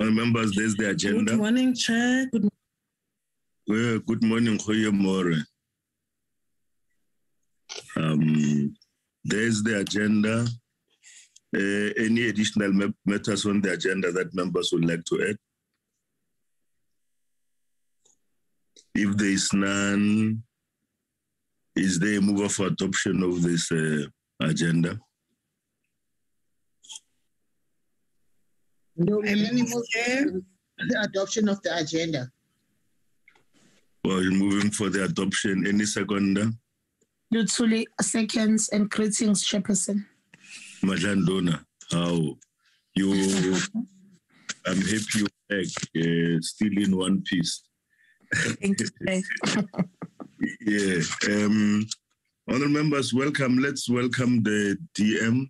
All members, there's the agenda. Good morning, Chair. Good Well, good morning, Khoye More. Um, there's the agenda. Uh, any additional matters on the agenda that members would like to add? If there is none, is there a move for adoption of this uh, agenda? No, I move, Chair. the adoption of the agenda. Well, you're moving for the adoption. Any seconder? Luthuli seconds and greetings, Chairperson. Madlandona, how you? I'm happy you're back, uh, still in one piece. Thank you. Yeah. Um, honorable members, welcome. Let's welcome the DM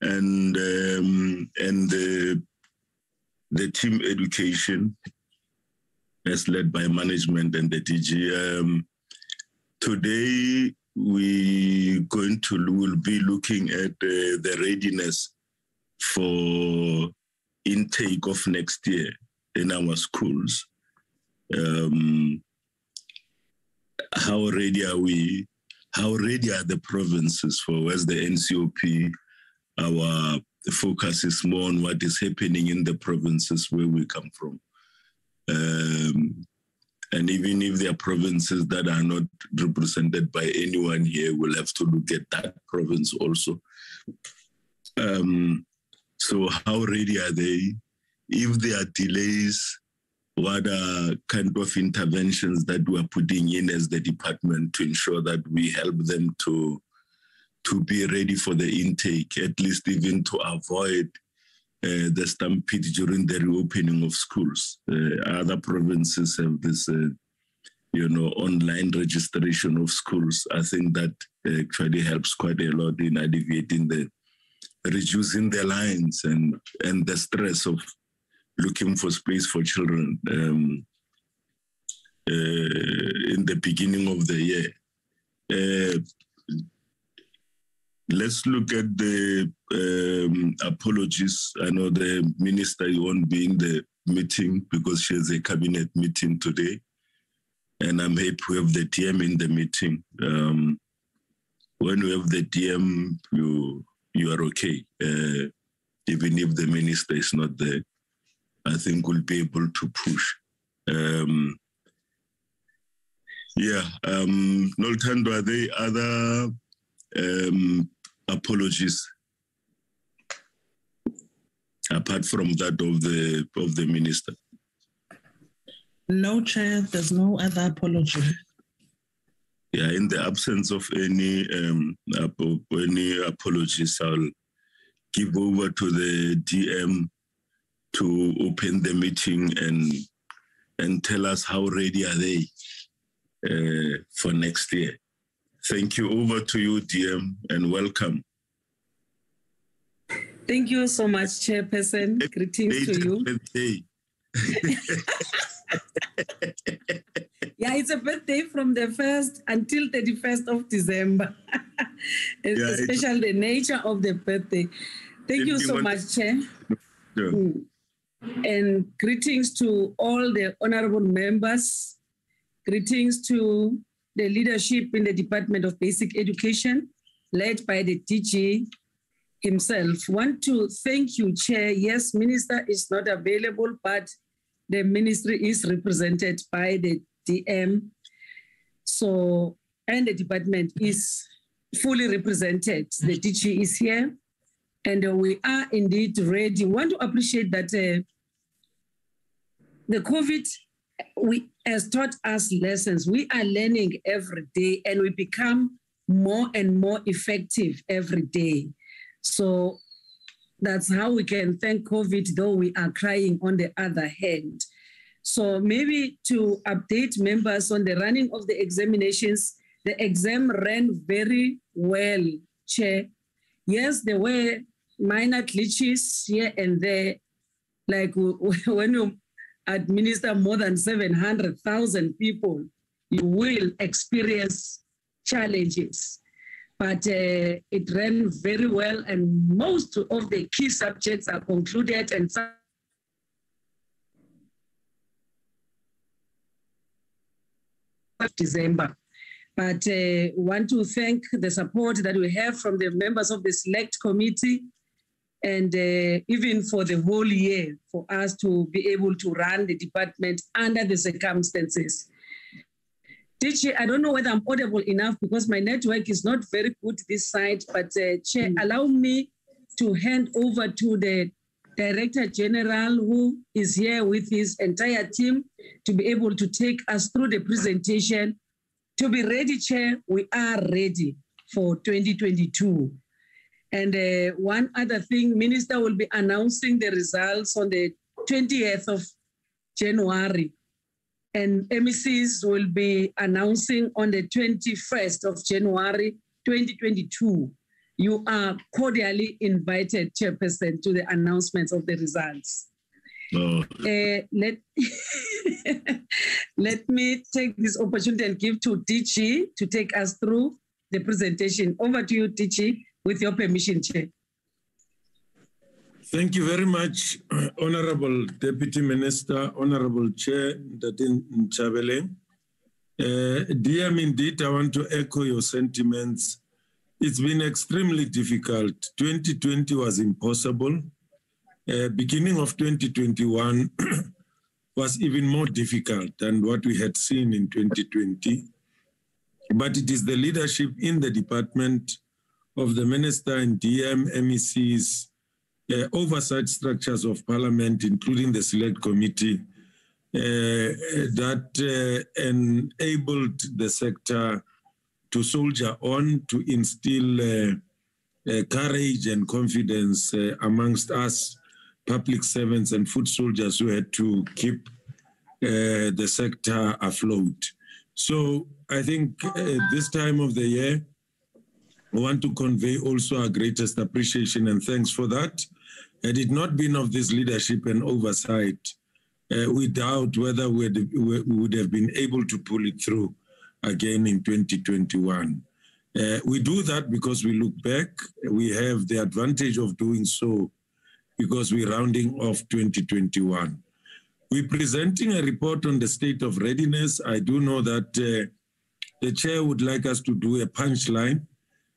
and um, and the the team education as led by management and the DG. Um, today we going to will be looking at uh, the readiness for intake of next year in our schools. Um, how ready are we? How ready are the provinces for where's the NCOP? Our focus is more on what is happening in the provinces where we come from. Um, and even if there are provinces that are not represented by anyone here, we'll have to look at that province also. Um, so, how ready are they? If there are delays, what are kind of interventions that we are putting in as the department to ensure that we help them to to be ready for the intake, at least even to avoid uh, the stampede during the reopening of schools. Uh, other provinces have this, uh, you know, online registration of schools. I think that actually helps quite a lot in alleviating the reducing the lines and and the stress of looking for space for children um, uh, in the beginning of the year. Let's look at the um, apologies. I know the minister won't be in the meeting because she has a cabinet meeting today. And I'm happy we have the DM in the meeting. Um, when we have the DM, you you are okay. Uh, even if the minister is not there, I think we'll be able to push. Um, yeah, um, Noltando, are there other um, apologies apart from that of the of the minister? No, Chair. There's no other apology. Yeah, in the absence of any um, any apologies, I'll give over to the DM to open the meeting and and tell us how ready are they uh, for next year. Thank you. Over to you, DM, and welcome. Thank you so much, Chairperson. Greetings to you. Birthday. Yeah, it's a birthday from the 1st until 31st of December. It's Yeah, especially the nature of the birthday. Thank you so much, Chair. Yeah. Mm. And greetings to all the honorable members. Greetings to the leadership in the Department of Basic Education, led by the DG himself. Want to thank you, Chair. Yes, Minister is not available, but the ministry is represented by the DM. So, and the department is fully represented. The DG is here, and we are indeed ready. Want to appreciate that uh, the COVID we has taught us lessons. We are learning every day, and we become more and more effective every day. So that's how we can thank COVID, though we are crying on the other hand. So maybe to update members on the running of the examinations, the exam ran very well, Chair. Yes, there were minor glitches here and there, like when you administer more than 700,000 people, you will experience challenges. But uh, it ran very well, and most of the key subjects are concluded and some December. But uh, want to thank the support that we have from the members of the select committee, and uh, even for the whole year for us to be able to run the department under the circumstances. Teacher, I don't know whether I'm audible enough because my network is not very good this side, but uh, Chair, allow me to hand over to the Director General who is here with his entire team to be able to take us through the presentation. To be ready, Chair, we are ready for 2022. And uh, one other thing, Minister will be announcing the results on the 20th of January. And MECs will be announcing on the 21st of January 2022. You are cordially invited, Chairperson, to the announcements of the results. Oh, Uh, let, let me take this opportunity and give to DG to take us through the presentation. Over to you, DG, with your permission, Chair. Thank you very much, Honorable Deputy Minister, Honorable Chair Ntate Nchabeleng. Uh, dear indeed, I want to echo your sentiments. It's been extremely difficult. 2020 was impossible. Uh, beginning of 2021 was even more difficult than what we had seen in 2020. But it is the leadership in the department of the minister and DM, MECs, uh, oversight structures of parliament, including the select committee, uh, that uh, enabled the sector to soldier on, to instill uh, uh, courage and confidence uh, amongst us, public servants and foot soldiers who had to keep the sector afloat. So I think this time of the year, Want to convey also our greatest appreciation and thanks for that. Had it not been of this leadership and oversight, uh, we doubt whether we would have been able to pull it through again in 2021. Uh, we do that because we look back. We have the advantage of doing so because we're rounding off 2021. We're presenting a report on the state of readiness. I do know that uh, the chair would like us to do a punchline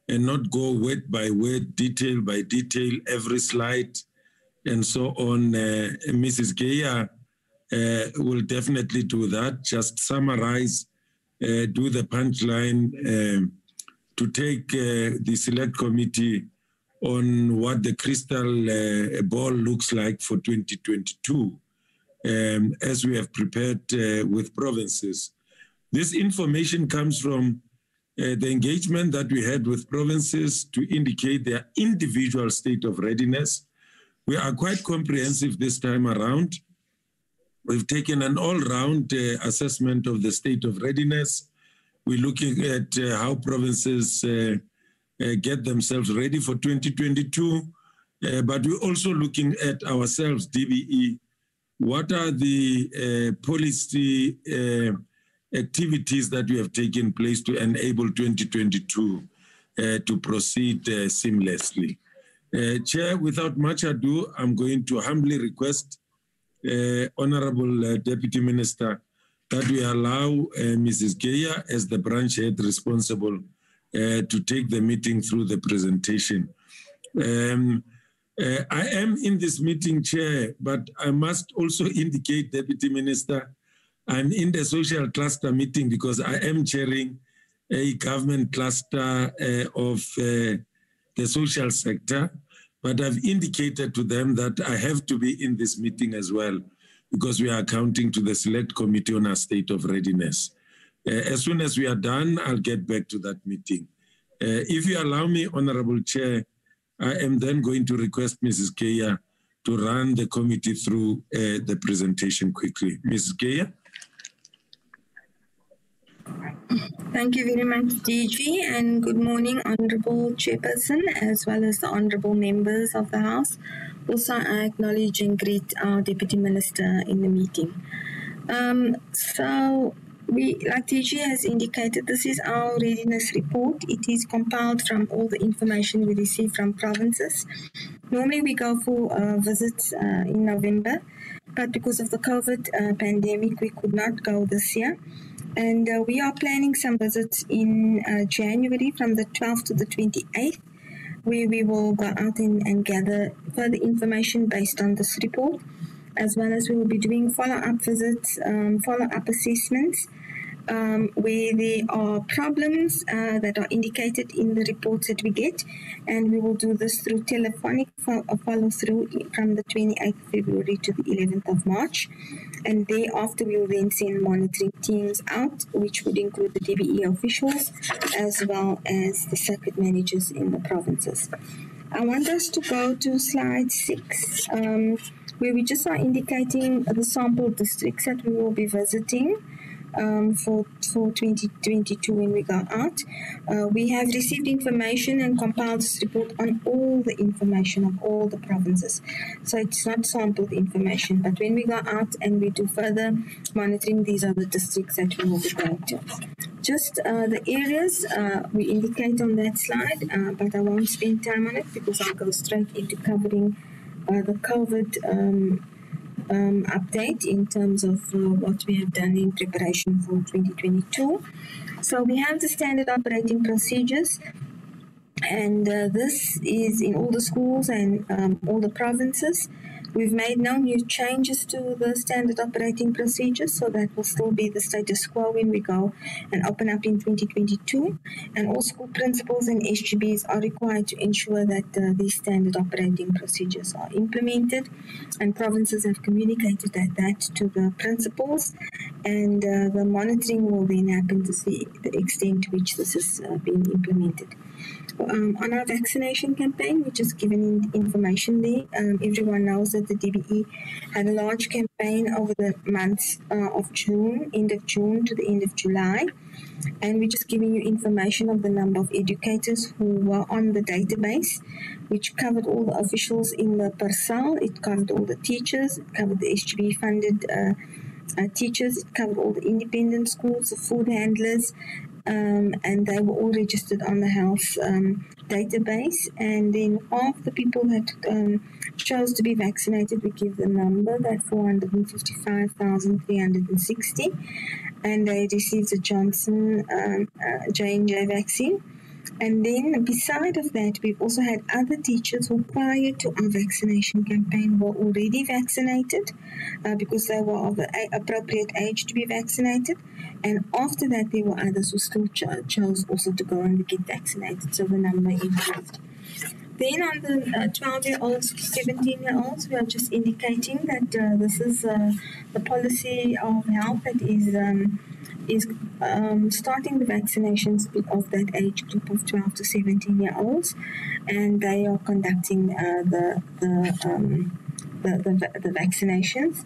and not go word by word, detail by detail, every slide, and so on. Uh, Mrs. Geyer uh, will definitely do that. Just summarize, uh, do the punchline um, to take uh, the select committee on what the crystal uh, ball looks like for 2022 um, as we have prepared uh, with provinces. This information comes from uh, the engagement that we had with provinces to indicate their individual state of readiness. We are quite comprehensive this time around. We've taken an all-round uh, assessment of the state of readiness. We're looking at uh, how provinces uh, uh, get themselves ready for 2022, uh, but we're also looking at ourselves, DBE. What are the policy activities that we have taken place to enable 2022 uh, to proceed uh, seamlessly? Uh, Chair, without much ado, I'm going to humbly request uh, Honorable uh, Deputy Minister that we allow uh, Mrs. Geyer as the branch head responsible to take the meeting through the presentation. Um, I am in this meeting, Chair, but I must also indicate, Deputy Minister, I'm in the social cluster meeting because I am chairing a government cluster uh, of uh, the social sector. But I've indicated to them that I have to be in this meeting as well because we are accounting to the select committee on our state of readiness. Uh, as soon as we are done, I'll get back to that meeting. If you allow me, Honorable Chair, I am then going to request Mrs. Geyer to run the committee through the presentation quickly. Mrs. Geyer? Thank you very much, DG, and good morning, Honorable Chairperson, as well as the Honorable members of the House. Also, I acknowledge and greet our Deputy Minister in the meeting. Um, so, we, like DG has indicated, this is our readiness report. It is compiled from all the information we receive from provinces. Normally, we go for uh, visits uh, in November, but because of the COVID uh, pandemic, we could not go this year. And uh, we are planning some visits in uh, January from the 12th to the 28th, where we will go out and, and gather further information based on this report, as well as we will be doing follow up visits, um, follow up assessments. Um, where there are problems uh, that are indicated in the reports that we get, and we will do this through telephonic uh, follow through from the 28th of February to the 11th of March. And thereafter, we will then send monitoring teams out, which would include the DBE officials as well as the circuit managers in the provinces. I want us to go to slide six, um, where we just are indicating the sample districts that we will be visiting um, for for 2022 when we go out. Uh, we have received information and compiled this report on all the information of all the provinces. So it's not sampled information, but when we go out and we do further monitoring, these are the districts that we will be going to. Just uh, the areas uh, we indicate on that slide, uh, but I won't spend time on it because I'll go straight into covering uh, the COVID. Um, um, update in terms of uh, what we have done in preparation for 2022. So we have the standard operating procedures, and uh, this is in all the schools and um, all the provinces. We've made no new changes to the standard operating procedures, so that will still be the status quo when we go and open up in 2022. And all school principals and SGBs are required to ensure that uh, these standard operating procedures are implemented. And provinces have communicated that, that to the principals, and uh, the monitoring will then happen to see the extent to which this is uh, being implemented um, on our vaccination campaign, is given in information there. Um, everyone knows that the DBE had a large campaign over the months uh, of June, end of June to the end of July. And we're just giving you information of the number of educators who were on the database, which covered all the officials in the Persal, it covered all the teachers, it covered the SGB funded uh, uh, teachers, it covered all the independent schools, the food handlers, um, and they were all registered on the health um, database. And then of the people that um, chose to be vaccinated, we give the number that 455,360, and they received the Johnson um, uh, J&J vaccine. And then beside of that, we've also had other teachers who prior to our vaccination campaign were already vaccinated uh, because they were of the appropriate age to be vaccinated. And after that, there were others who still cho- chose also to go and get vaccinated. So the number improved. Then on the 12 year olds, 17 year olds, we are just indicating that uh, this is uh, the policy of health that is um, is um, starting the vaccinations of that age group of 12 to 17 year olds, and they are conducting uh, the the, um, the, the the vaccinations.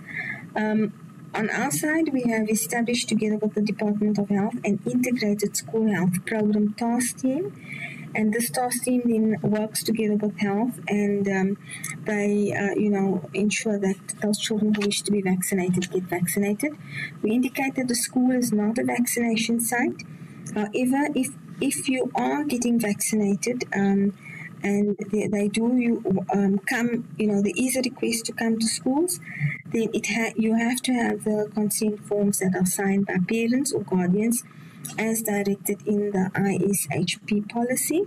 Um, on our side, we have established together with the Department of Health an integrated school health program task team. And this task team then works together with health and um, they, uh, you know, ensure that those children who wish to be vaccinated get vaccinated. We indicate that the school is not a vaccination site. However, if, if you are getting vaccinated, um, and they, they do you um, come you know there is a request to come to schools then it ha- you have to have the consent forms that are signed by parents or guardians as directed in the ISHP policy.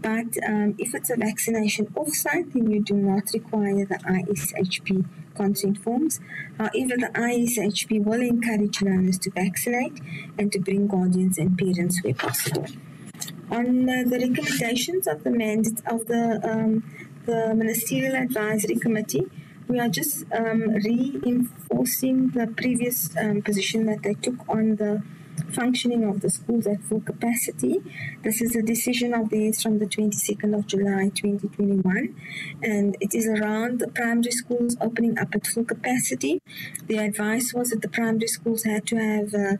But um, if it's a vaccination offsite, then you do not require the ISHP consent forms. However, the ISHP will encourage learners to vaccinate and to bring guardians and parents where possible on the recommendations of the mandate of the um, the ministerial advisory committee. We are just um, reinforcing the previous um, position that they took on the functioning of the schools at full capacity. This is a decision of theirs from the 22nd of July 2021, and it is around the primary schools opening up at full capacity. The advice was that the primary schools had to have uh,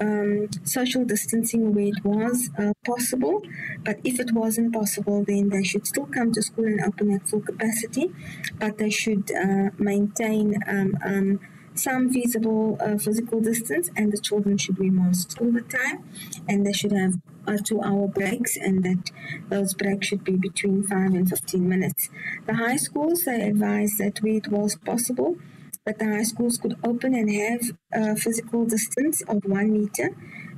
um, social distancing where it was uh, possible, but if it wasn't possible, then they should still come to school and open at full capacity, but they should uh, maintain um, um, some feasible uh, physical distance, and the children should wear masks all the time, and they should have uh, two-hour breaks, and that those breaks should be between five and fifteen minutes. The high schools they advise that where it was possible that the high schools could open and have a physical distance of one meter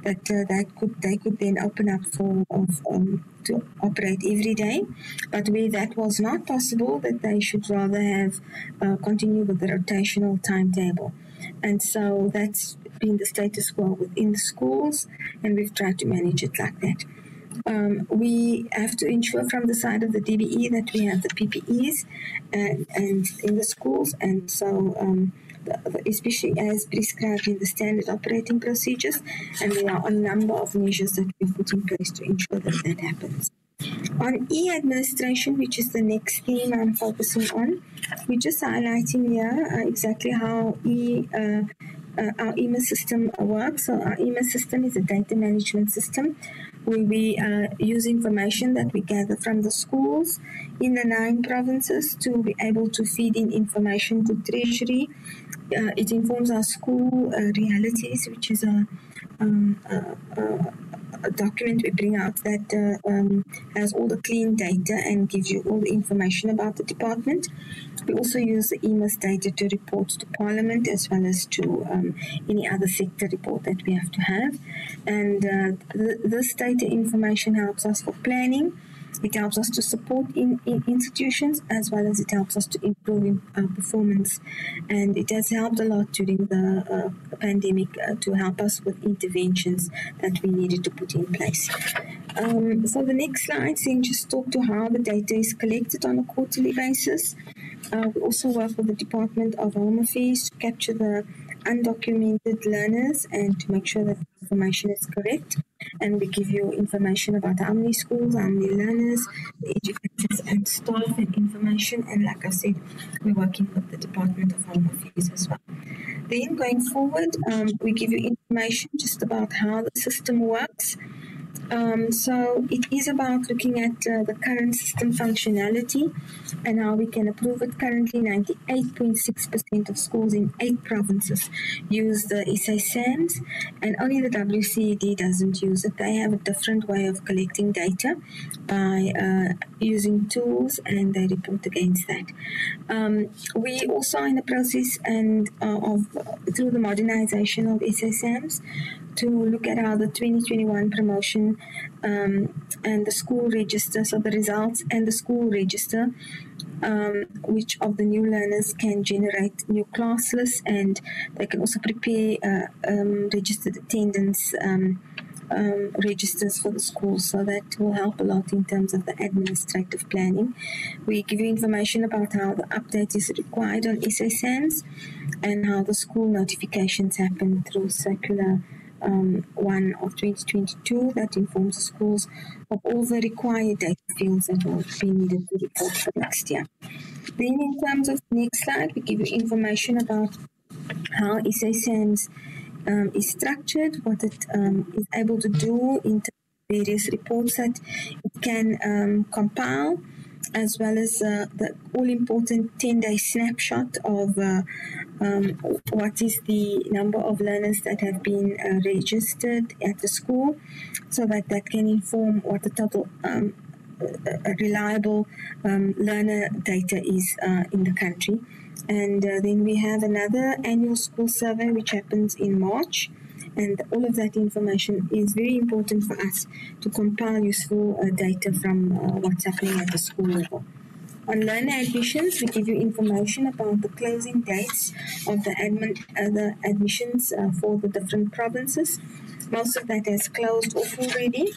that uh, that could they could then open up for of, um, to operate every day. But where that was not possible, that they should rather have uh, continue with the rotational timetable. And so that's been the status quo within the schools, and we've tried to manage it like that. Um, we have to ensure from the side of the DBE that we have the PPEs and, and in the schools, and so um, especially as prescribed in the standard operating procedures, and there are a number of measures that we put in place to ensure that that happens. On e-administration, which is the next theme I'm focusing on, we're just highlighting here uh, exactly how e uh, uh, our EMIS system works. So our EMIS system is a data management system where we uh, use information that we gather from the schools in the nine provinces to be able to feed in information to Treasury. Uh, it informs our school uh, realities, which is a, um, a, a a document we bring out that uh, um, has all the clean data and gives you all the information about the department. We also use the EMIS data to report to Parliament as well as to um, any other sector report that we have to have. And uh, th- this data information helps us for planning it helps us to support in, in institutions as well as it helps us to improve in, uh, performance. And it has helped a lot during the uh, pandemic uh, to help us with interventions that we needed to put in place. Um, so the next slide then just talk to how the data is collected on a quarterly basis. Uh, we also work with the Department of Home Affairs to capture the undocumented learners and to make sure that information is correct. And we give you information about how many schools, how many learners, the educators and staff and information. And like I said, we're working with the Department of Home Affairs as well. Then going forward, um, we give you information just about how the system works. Um, so it is about looking at uh, the current system functionality and how we can improve it. Currently, 98.6% of schools in eight provinces use the SA SAMS, and only the WCED doesn't use it. They have a different way of collecting data by uh, using tools, and they report against that. Um, we also are in the process and uh, of through the modernization of SA SAMS to look at how the 2021 promotion um, and the school register, so the results and the school register, um, which of the new learners can generate new class lists and they can also prepare uh, um, registered attendance um, um, registers for the school. So that will help a lot in terms of the administrative planning. We give you information about how the update is required on SA SAMS and how the school notifications happen through circular um, 1 of 2022 that informs schools of all the required data fields that will be needed to report for next year. Then in terms of next slide, we give you information about how SA um, is structured, what it um, is able to do in various reports that it can um, compile, as well as uh, the all important 10 day snapshot of uh, um, what is the number of learners that have been uh, registered at the school so that that can inform what the total um, reliable um, learner data is uh, in the country. And uh, then we have another annual school survey which happens in March. And all of that information is very important for us to compile useful uh, data from uh, what's happening at the school level. On learner admissions, we give you information about the closing dates of the, admin, uh, the admissions uh, for the different provinces. Most of that has closed off already.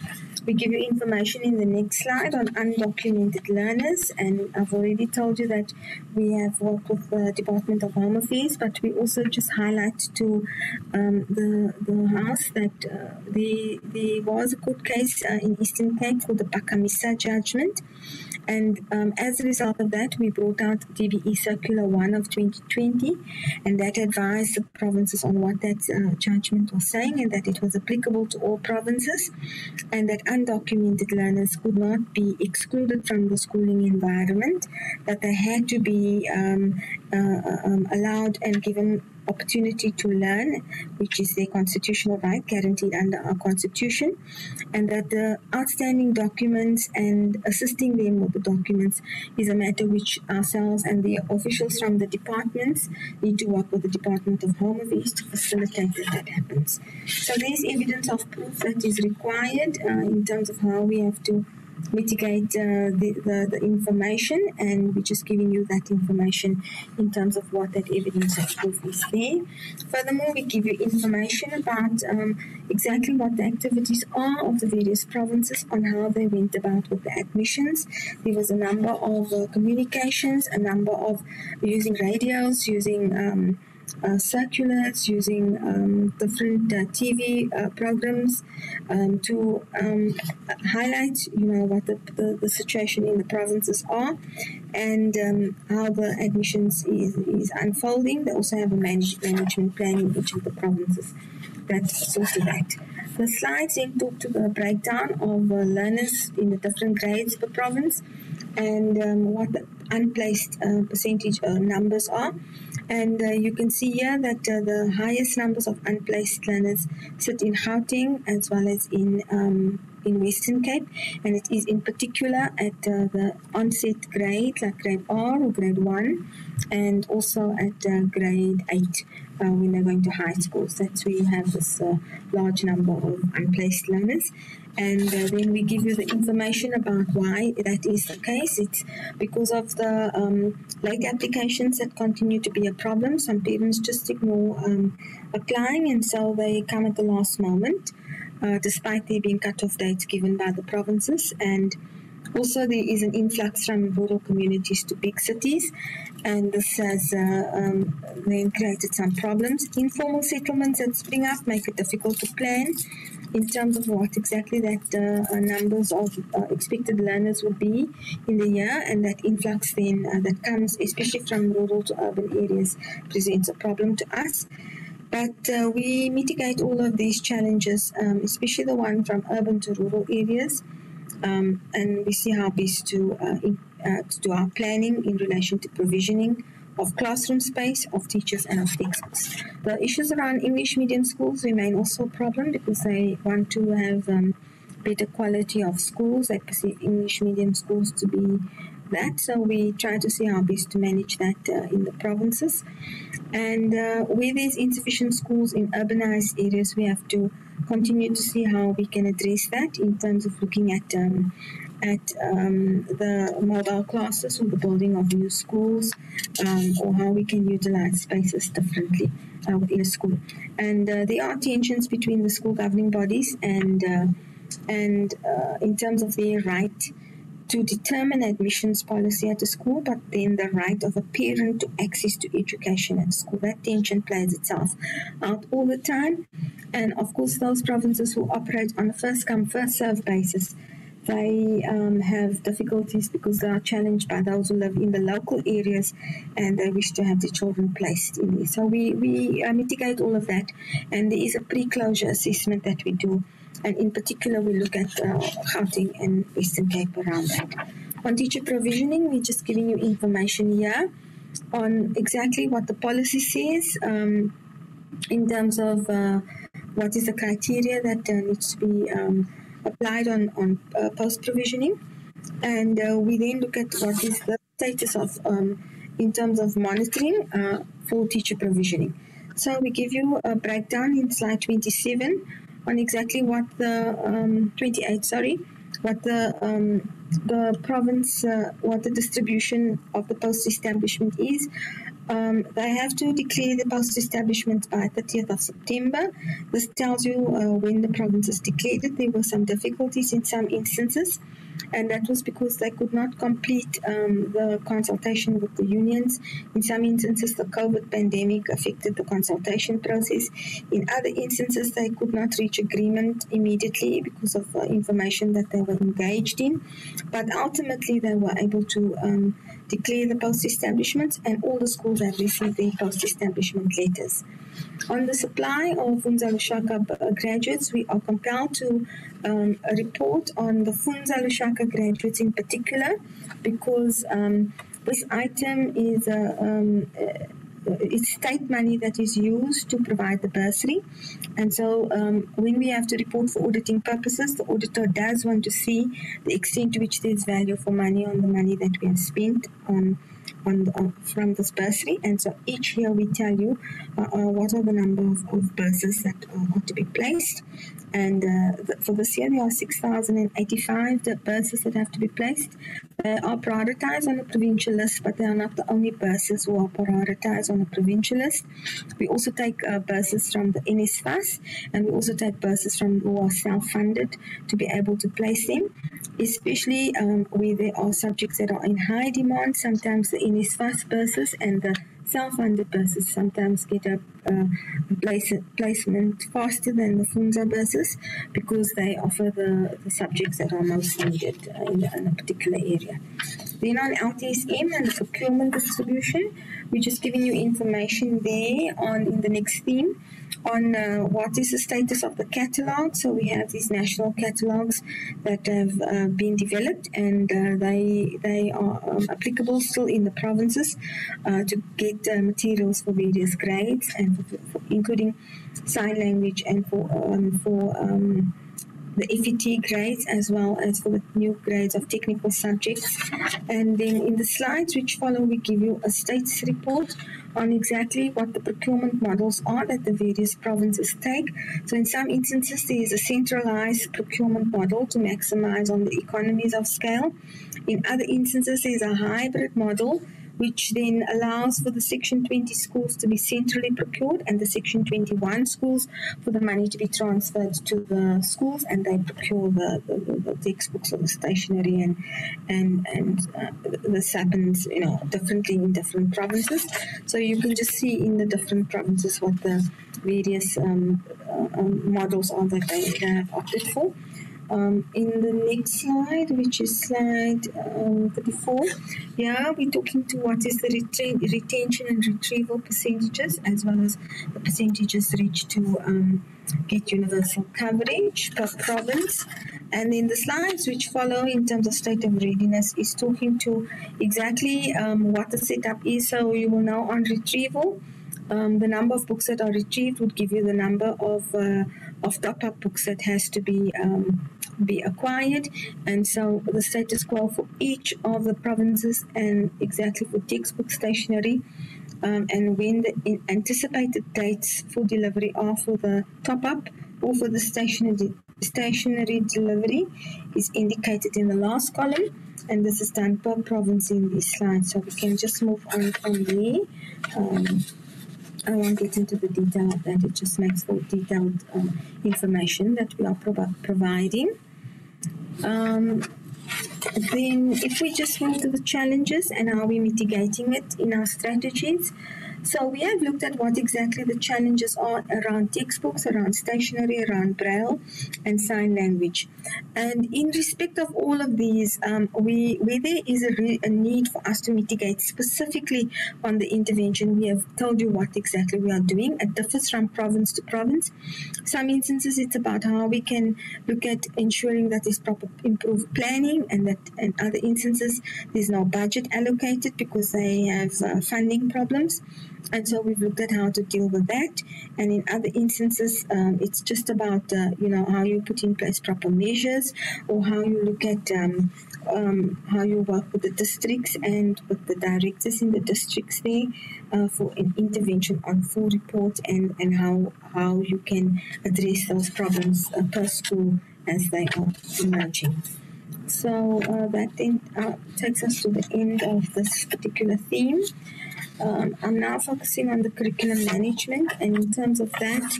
We give you information in the next slide on undocumented learners, and I've already told you that we have worked with the Department of Home Affairs, but we also just highlight to um, the the House that uh, the, there was a court case uh, in Eastern Cape called the Phakamisa judgment. And um, as a result of that, we brought out DBE Circular 1 of 2020, and that advised the provinces on what that uh, judgment was saying and that it was applicable to all provinces, and that undocumented learners could not be excluded from the schooling environment, that they had to be um, uh, um, allowed and given opportunity to learn, which is their constitutional right guaranteed under our constitution, and that the outstanding documents and assisting them with the documents is a matter which ourselves and the officials from the departments need to work with the Department of Home Affairs to facilitate that that happens. So there's evidence of proof that is required uh, in terms of how we have to mitigate uh, the, the, the, information and we're just giving you that information in terms of what that evidence of proof is there. Furthermore, we give you information about um, exactly what the activities are of the various provinces on how they went about with the admissions. There was a number of uh, communications, a number of using radios, using um, uh, circulars, using um, different uh, TV uh, programs um, to um, highlight, you know, what the, the, the, situation in the provinces are and um, how the admissions is, is unfolding. They also have a manage, management plan in each of the provinces that of that. The slides then talk to the breakdown of uh, learners in the different grades per province and um, what the unplaced uh, percentage uh, numbers are. And uh, you can see here that uh, the highest numbers of unplaced learners sit in Gauteng as well as in um, in Western Cape, and it is in particular at uh, the onset grade, like grade R or grade 1, and also at uh, grade 8 uh, when they're going to high schools. That's where you have this uh, large number of unplaced learners and uh, then we give you the information about why that is the case. It's because of the um, late applications that continue to be a problem. Some parents just ignore um, applying, and so they come at the last moment, uh, despite there being cut-off dates given by the provinces. And also, there is an influx from rural communities to big cities, and this has uh, um, then created some problems. Informal settlements that spring up make it difficult to plan in terms of what exactly that uh, numbers of uh, expected learners would be in the year, and that influx then uh, that comes, especially from rural to urban areas, presents a problem to us. But uh, we mitigate all of these challenges, um, especially the one from urban to rural areas, um, and we see how best to, uh, to our planning in relation to provisioning of classroom space, of teachers, and of textbooks. The issues around English medium schools remain also a problem because they want to have um, better quality of schools. They perceive English medium schools to be that. So we try to see how best to manage that uh, in the provinces. And uh, where there's insufficient schools in urbanized areas, we have to continue to see how we can address that in terms of looking at um, at um, the mobile classes or the building of new schools um, or how we can utilize spaces differently uh, within a school. And uh, there are tensions between the school governing bodies and uh, and uh, in terms of their right to determine admissions policy at a school, but then the right of a parent to access to education at school. That tension plays itself out all the time. And of course, those provinces who operate on a first come, first serve basis they um, have difficulties because they are challenged by those who live in the local areas and they wish to have their children placed in there. So we, we uh, mitigate all of that and there is a pre-closure assessment that we do and in particular we look at uh, Gauteng and Eastern Cape around that. On teacher provisioning, we're just giving you information here on exactly what the policy says um, in terms of uh, what is the criteria that uh, needs to be um, applied on, on uh, post provisioning. And uh, we then look at what is the status of, um, in terms of monitoring uh, for teacher provisioning. So we give you a breakdown in slide 27 on exactly what the, um, 28, sorry, what the um, the province, uh, what the distribution of the post establishment is, um, they have to declare the post establishment by 30th of September. This tells you uh, when the province has declared. There were some difficulties in some instances, and that was because they could not complete um, the consultation with the unions. In some instances, the COVID pandemic affected the consultation process. In other instances, they could not reach agreement immediately because of uh, information that they were engaged in. But ultimately, they were able to um, declare the post-establishments and all the schools have received their post-establishment letters. On the supply of Funza Lushaka graduates, we are compelled to um, report on the Funza Lushaka graduates in particular because um, this item is a, um, it's state money that is used to provide the bursary. And so um, when we have to report for auditing purposes, the auditor does want to see the extent to which there's value for money on the money that we have spent on on, the, on from this bursary. And so each year we tell you uh, uh, what are the number of, of bursars that are to be placed. And uh, the, for this year, there are 6,085 the that have to be placed. They are prioritized on the provincial list, but they are not the only bursars who are prioritized on the provincial list. We also take uh, from the NSFAS, and we also take bursars from who are self-funded to be able to place them, especially um, where there are subjects that are in high demand. Sometimes the NSFAS bursars and the self-funded bursars sometimes get a uh, place, placement faster than the FUNZA buses because they offer the, the subjects that are most needed in, in, a particular area. Then on LTSM and the procurement distribution, we're just giving you information there on in the next theme on uh, what is the status of the catalog. So we have these national catalogs that have uh, been developed, and uh, they they are um, applicable still in the provinces uh, to get uh, materials for various grades, and for, for, including sign language and for um, for um, the FET grades as well as for the new grades of technical subjects. And then in the slides which follow, we give you a status report on exactly what the procurement models are that the various provinces take. So in some instances, there is a centralized procurement model to maximize on the economies of scale. In other instances, there's a hybrid model which then allows for the Section 20 schools to be centrally procured and the Section 21 schools for the money to be transferred to the schools and they procure the, the, the textbooks or the stationery and and and uh, this happens you know differently in different provinces. So you can just see in the different provinces what the various um, uh, um, models are that they, they have opted for. Um, in the next slide, which is slide um, 34, yeah, we're talking to what is the retain, retention and retrieval percentages as well as the percentages reached to um, get universal coverage per province. And in the slides which follow in terms of state of readiness is talking to exactly um, what the setup is. So you will know on retrieval, um, the number of books that are retrieved would give you the number of uh, of top-up books that has to be um, be acquired. And so the status quo for each of the provinces and exactly for textbook stationery um, and when the anticipated dates for delivery are for the top up or for the stationery, delivery is indicated in the last column. And this is done per province in this slide. So we can just move on from there. Um, I won't get into the detail of that. It just makes for detailed um, information that we are pro- providing. Um, then, if we just move to the challenges and how we're mitigating it in our strategies, so we have looked at what exactly the challenges are around textbooks, around stationery, around Braille, and sign language. And in respect of all of these, um, we where there is a, re- a, need for us to mitigate specifically on the intervention, we have told you what exactly we are doing. It differs from province to province. Some instances, it's about how we can look at ensuring that there's proper improved planning, and that in other instances there's no budget allocated because they have uh, funding problems. And so we've looked at how to deal with that. And in other instances, um, it's just about, uh, you know, how you put in place proper measures or how you look at um, um, how you work with the districts and with the directors in the districts there uh, for an intervention on full report and, and how, how you can address those problems uh, per school as they are emerging. So uh, that then uh, takes us to the end of this particular theme. Um, I'm now focusing on the curriculum management, and in terms of that,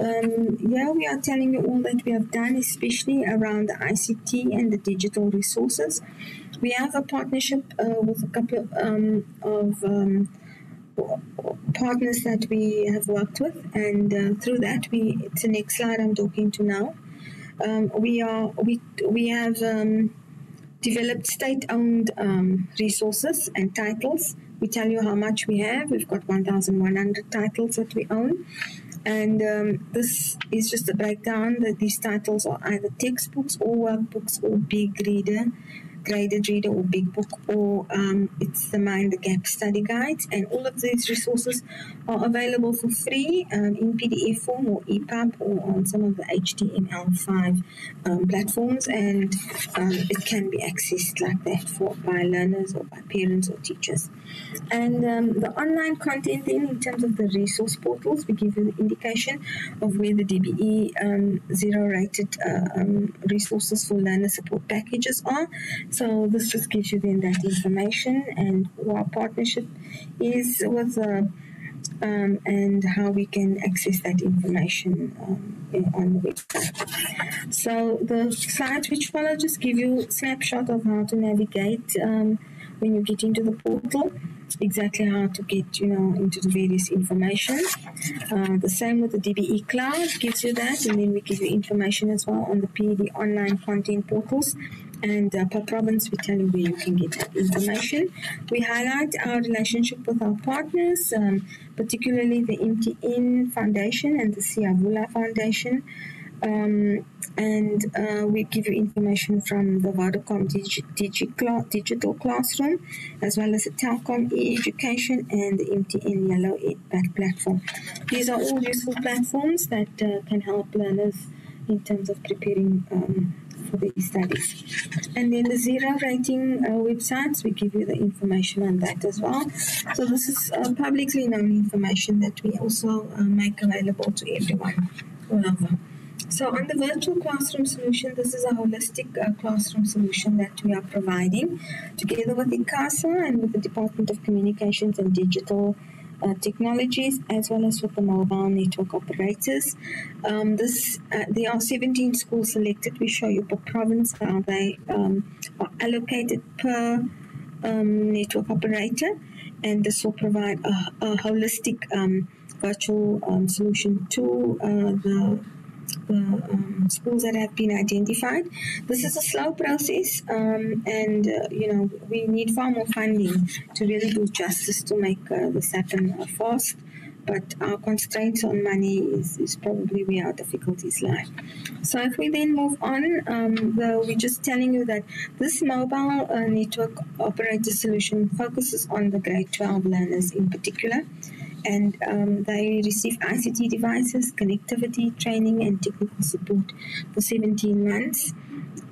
um, yeah, we are telling you all that we have done, especially around the ICT and the digital resources. We have a partnership uh, with a couple of, um, of um, partners that we have worked with, and uh, through that, we it's the next slide I'm talking to now. Um, we are we we have um, developed state-owned resources and titles we tell you how much we have. We've got 1,100 titles that we own. And um, this is just a breakdown that these titles are either textbooks or workbooks or big reader graded reader or big book, or um, it's the Mind the Gap study guides. And all of these resources are available for free um, in PDF form or EPUB or on some of the HTML5 um, platforms. And um, it can be accessed like that for by learners or by parents or teachers. And um, the online content, then, in terms of the resource portals, we give you the indication of where the DBE um, zero rated uh, resources for learner support packages are. So, this just gives you then that information and our partnership is with. Uh, um, and how we can access that information um, on the website. So the slides which follow just give you a snapshot of how to navigate um, when you get into the portal exactly how to get you know into the various information uh, the same with the dbe cloud gives you that and then we give you information as well on the ped online content portals and uh, per province we tell you where you can get that information we highlight our relationship with our partners um, particularly the mtn foundation and the Siyavula foundation um, and uh, we give you information from the Vodacom Digi- Digi- digital classroom, as well as the Telkom e-education and the MTN Yellow Ed platform. These are all useful platforms that uh, can help learners in terms of preparing um, these studies. And then the zero rating uh, websites, we give you the information on that as well. So this is uh, publicly known information that we also uh, make available to everyone all over. So on the virtual classroom solution, this is a holistic uh, classroom solution that we are providing together with ICASA and with the Department of Communications and Digital uh, Technologies, as well as with the mobile network operators. Um, this uh, There are 17 schools selected. We show you per province how they um, are allocated per um, network operator, and this will provide a, a holistic um, virtual um, solution to uh, the the um, schools that have been identified. This is a slow process, um, and uh, you know we need far more funding to really do justice to make uh, this happen uh, fast. But our constraints on money is, is probably where our difficulties lie. So if we then move on, um, the, we're just telling you that this mobile uh, network operator solution focuses on the grade 12 learners in particular and um, they receive ICT devices, connectivity, training, and technical support for 17 months.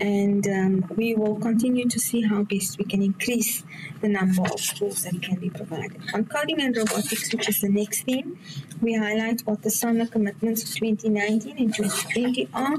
And um, we will continue to see how best we can increase the number of schools that can be provided. On coding and robotics, which is the next theme, we highlight what the summer commitments of 2019 and 2020 are,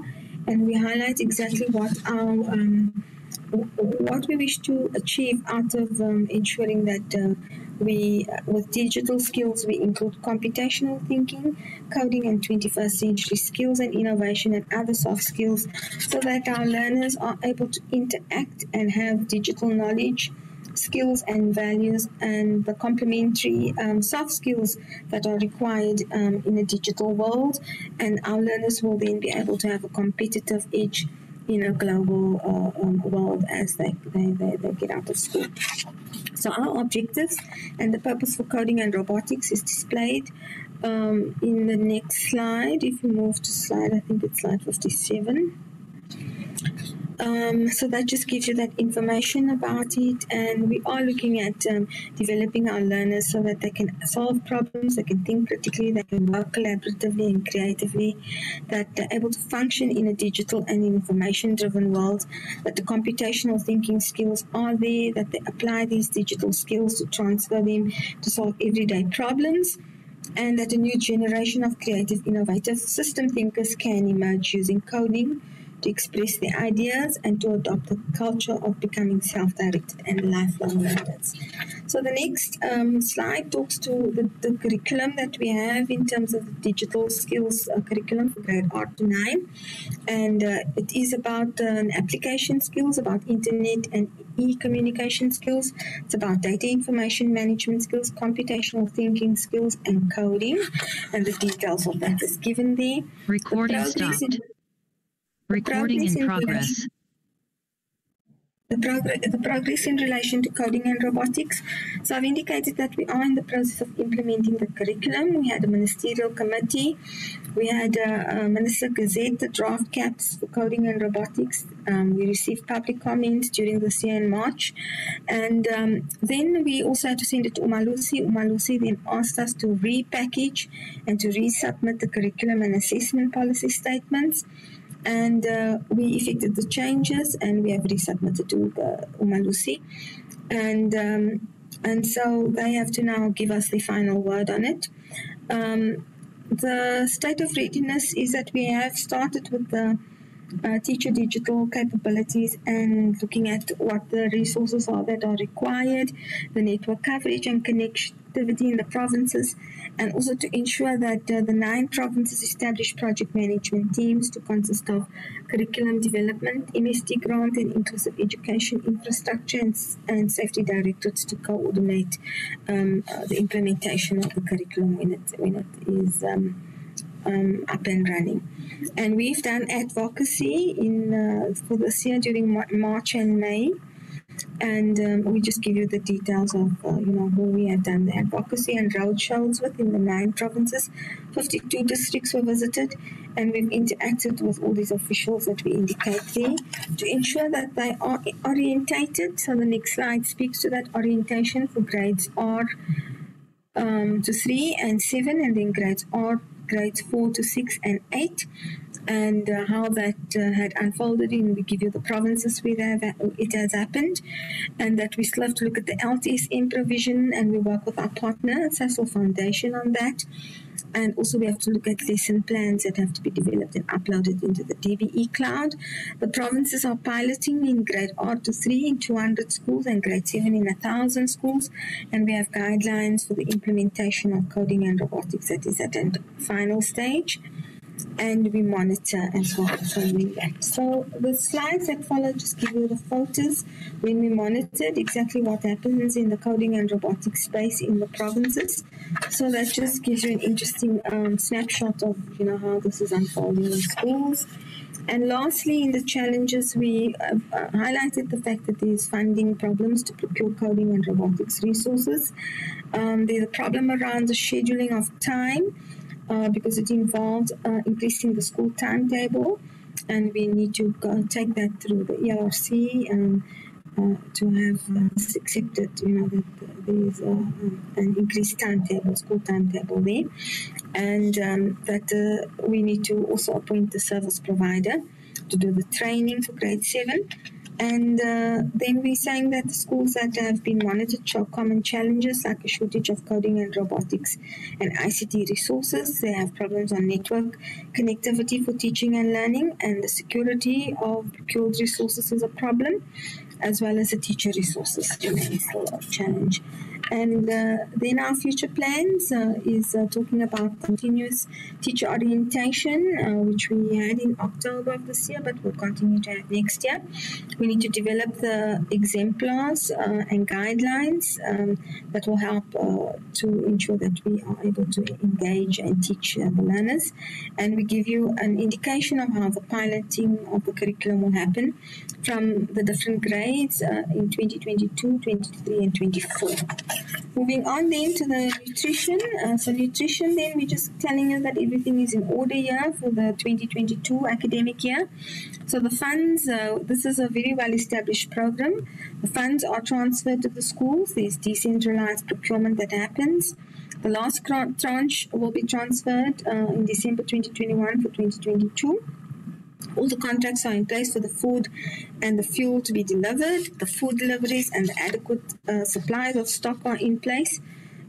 and we highlight exactly what our um, what we wish to achieve out of um, ensuring that uh, we, with digital skills, we include computational thinking, coding, and 21st century skills and innovation and other soft skills so that our learners are able to interact and have digital knowledge skills and values and the complementary um, soft skills that are required um, in a digital world. And our learners will then be able to have a competitive edge in a global uh, um, world as they, they, they, they get out of school. So our objectives and the purpose for coding and robotics is displayed um, in the next slide. If we move to slide, I think it's slide 57. Um, so that just gives you that information about it. And we are looking at um, developing our learners so that they can solve problems, they can think critically, they can work collaboratively and creatively, that they're able to function in a digital and information driven world, that the computational thinking skills are there, that they apply these digital skills to transfer them to solve everyday problems and that a new generation of creative, innovative system thinkers can emerge using coding, to express their ideas and to adopt the culture of becoming self-directed and lifelong learners. So the next um, slide talks to the, the, curriculum that we have in terms of the digital skills uh, curriculum for grade R to 9. And uh, it is about uh, application skills, about internet and e-communication skills. It's about data information management skills, computational thinking skills, and coding. And the details of that is given there. Recording The stopped. Recording in progress. the, progr- the progress in relation to coding and robotics. So I've indicated that we are in the process of implementing the curriculum. We had a ministerial committee. We had a, a Minister Gazette, the draft CAPS for coding and robotics. Um, we received public comments during this year in March. And um, then we also had to send it to Umalusi. Umalusi then asked us to repackage and to resubmit the curriculum and assessment policy statements and uh, we effected the changes and we have resubmitted to the Umalusi. And um, and so they have to now give us the final word on it. Um, the state of readiness is that we have started with the uh, teacher digital capabilities and looking at what the resources are that are required, the network coverage and connectivity in the provinces, and also to ensure that uh, the nine provinces establish project management teams to consist of curriculum development, MST grant, and inclusive education infrastructure and, and safety directorates to coordinate um, uh, the implementation of the curriculum when it when it is. Um, um, up and running. And we've done advocacy in uh, for this year during Mar- March and May. And um, we just give you the details of uh, you know who we have done the advocacy and roadshows with in the nine provinces. 52 districts were visited, and we've interacted with all these officials that we indicate there to ensure that they are orientated. So the next slide speaks to that orientation for grades R um, to three and seven, and then grades R grades four to six and eight, and uh, how that uh, had unfolded. And we give you the provinces where have, it has happened, and that we still have to look at the LTSM provision, and we work with our partner, Cecil Foundation, on that. And also, we have to look at lesson plans that have to be developed and uploaded into the DBE cloud. The provinces are piloting in grade R to 3 in 200 schools and grade 7 in 1,000 schools. And we have guidelines for the implementation of coding and robotics that is at a final stage and we monitor as well following that. So the slides that follow just give you the photos when we monitored exactly what happens in the coding and robotics space in the provinces. So that just gives you an interesting um, snapshot of you know how this is unfolding in schools. And lastly, in the challenges, we uh, uh, highlighted the fact that there's funding problems to procure coding and robotics resources. Um, there's a problem around the scheduling of time uh, because it involved uh, increasing the school timetable, and we need to take that through the ERC and uh, to have uh, accepted, you know, that there is an increased timetable, school timetable there, and um, that we need to also appoint the service provider to do the training for grade seven. And uh, then we're saying that the schools that have been monitored show common challenges like a shortage of coding and robotics and ICT resources. They have problems on network connectivity for teaching and learning, and the security of procured resources is a problem, as well as the teacher resources remains a challenge. And uh, then our future plans uh, is uh, talking about continuous teacher orientation, uh, which we had in October of this year, but we'll continue to have next year. We need to develop the exemplars uh, and guidelines um, that will help uh, to ensure that we are able to engage and teach the learners. And we give you an indication of how the piloting of the curriculum will happen from the different grades in 2022, 23, and 24. Moving on then to the nutrition. Uh, so nutrition then we're just telling you that everything is in order here for the 2022 academic year. So the funds, uh, this is a very well established program. The funds are transferred to the schools. There's decentralized procurement that happens. The last tranche will be transferred uh, in December 2021 for 2022 all the contracts are in place for the food and the fuel to be delivered. The food deliveries and the adequate uh, supplies of stock are in place.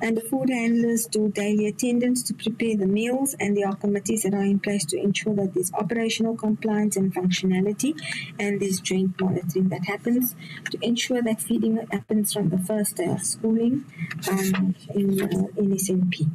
And the food handlers do daily attendance to prepare the meals, and there are committees that are in place to ensure that there's operational compliance and functionality, and there's joint monitoring that happens to ensure that feeding happens from the first day of schooling um, in, uh, in SNP.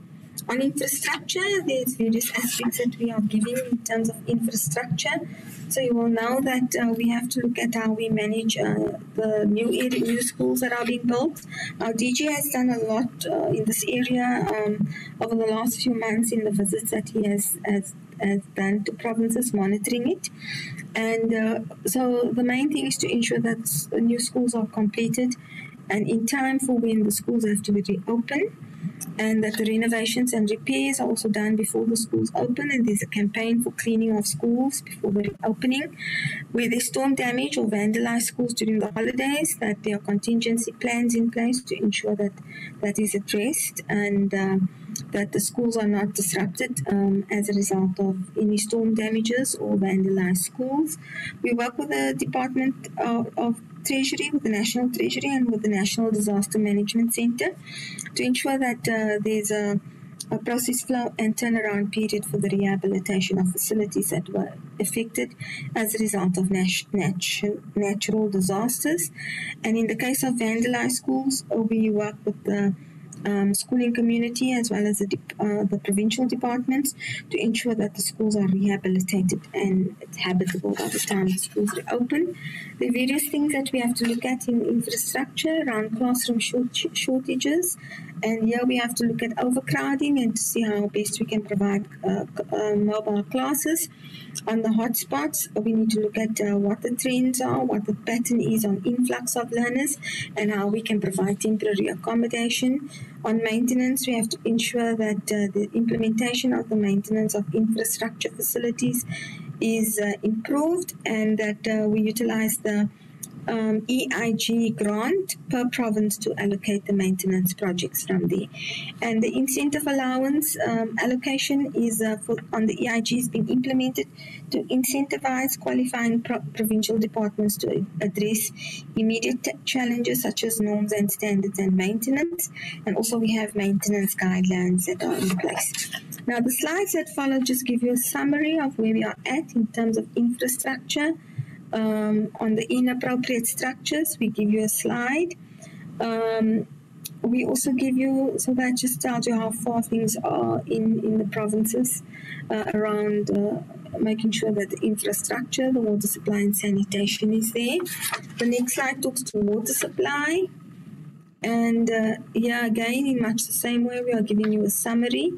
On infrastructure, there's various aspects that we are giving in terms of infrastructure. So you will know that uh, we have to look at how we manage uh, the new area, new schools that are being built. Our DG has done a lot uh, in this area um, over the last few months in the visits that he has, has has done to provinces monitoring it. And uh, so the main thing is to ensure that new schools are completed and in time for when the schools have to be reopened and that the renovations and repairs are also done before the schools open and there's a campaign for cleaning of schools before the opening where there's storm damage or vandalized schools during the holidays that there are contingency plans in place to ensure that that is addressed and um, that the schools are not disrupted um, as a result of any storm damages or vandalized schools. We work with the Department of, of Treasury, with the National Treasury, and with the National Disaster Management Center to ensure that uh, there's a, a process flow and turnaround period for the rehabilitation of facilities that were affected as a result of nat- natu- natural disasters. And in the case of vandalized schools, uh, we work with the um, schooling community as well as the, dep- uh, the provincial departments to ensure that the schools are rehabilitated and it's habitable by the time the schools reopen. The various things that we have to look at in infrastructure around classroom short- shortages, and here we have to look at overcrowding and to see how best we can provide uh, uh, mobile classes. On the hotspots, we need to look at uh, what the trends are, what the pattern is on influx of learners, and how we can provide temporary accommodation. On maintenance, we have to ensure that uh, the implementation of the maintenance of infrastructure facilities is uh, improved and that uh, we utilize the um, EIG grant per province to allocate the maintenance projects from there. And the incentive allowance um, allocation is uh, for, on the EIG is being implemented to incentivize qualifying pro- provincial departments to address immediate challenges such as norms and standards and maintenance. And also we have maintenance guidelines that are in place. Now the slides that follow just give you a summary of where we are at in terms of infrastructure um, on the inappropriate structures, we give you a slide. Um, we also give you, so that just tells you how far things are in, in the provinces uh, around uh, making sure that the infrastructure, the water supply and sanitation is there. The next slide talks to water supply. And uh, yeah, again, in much the same way, we are giving you a summary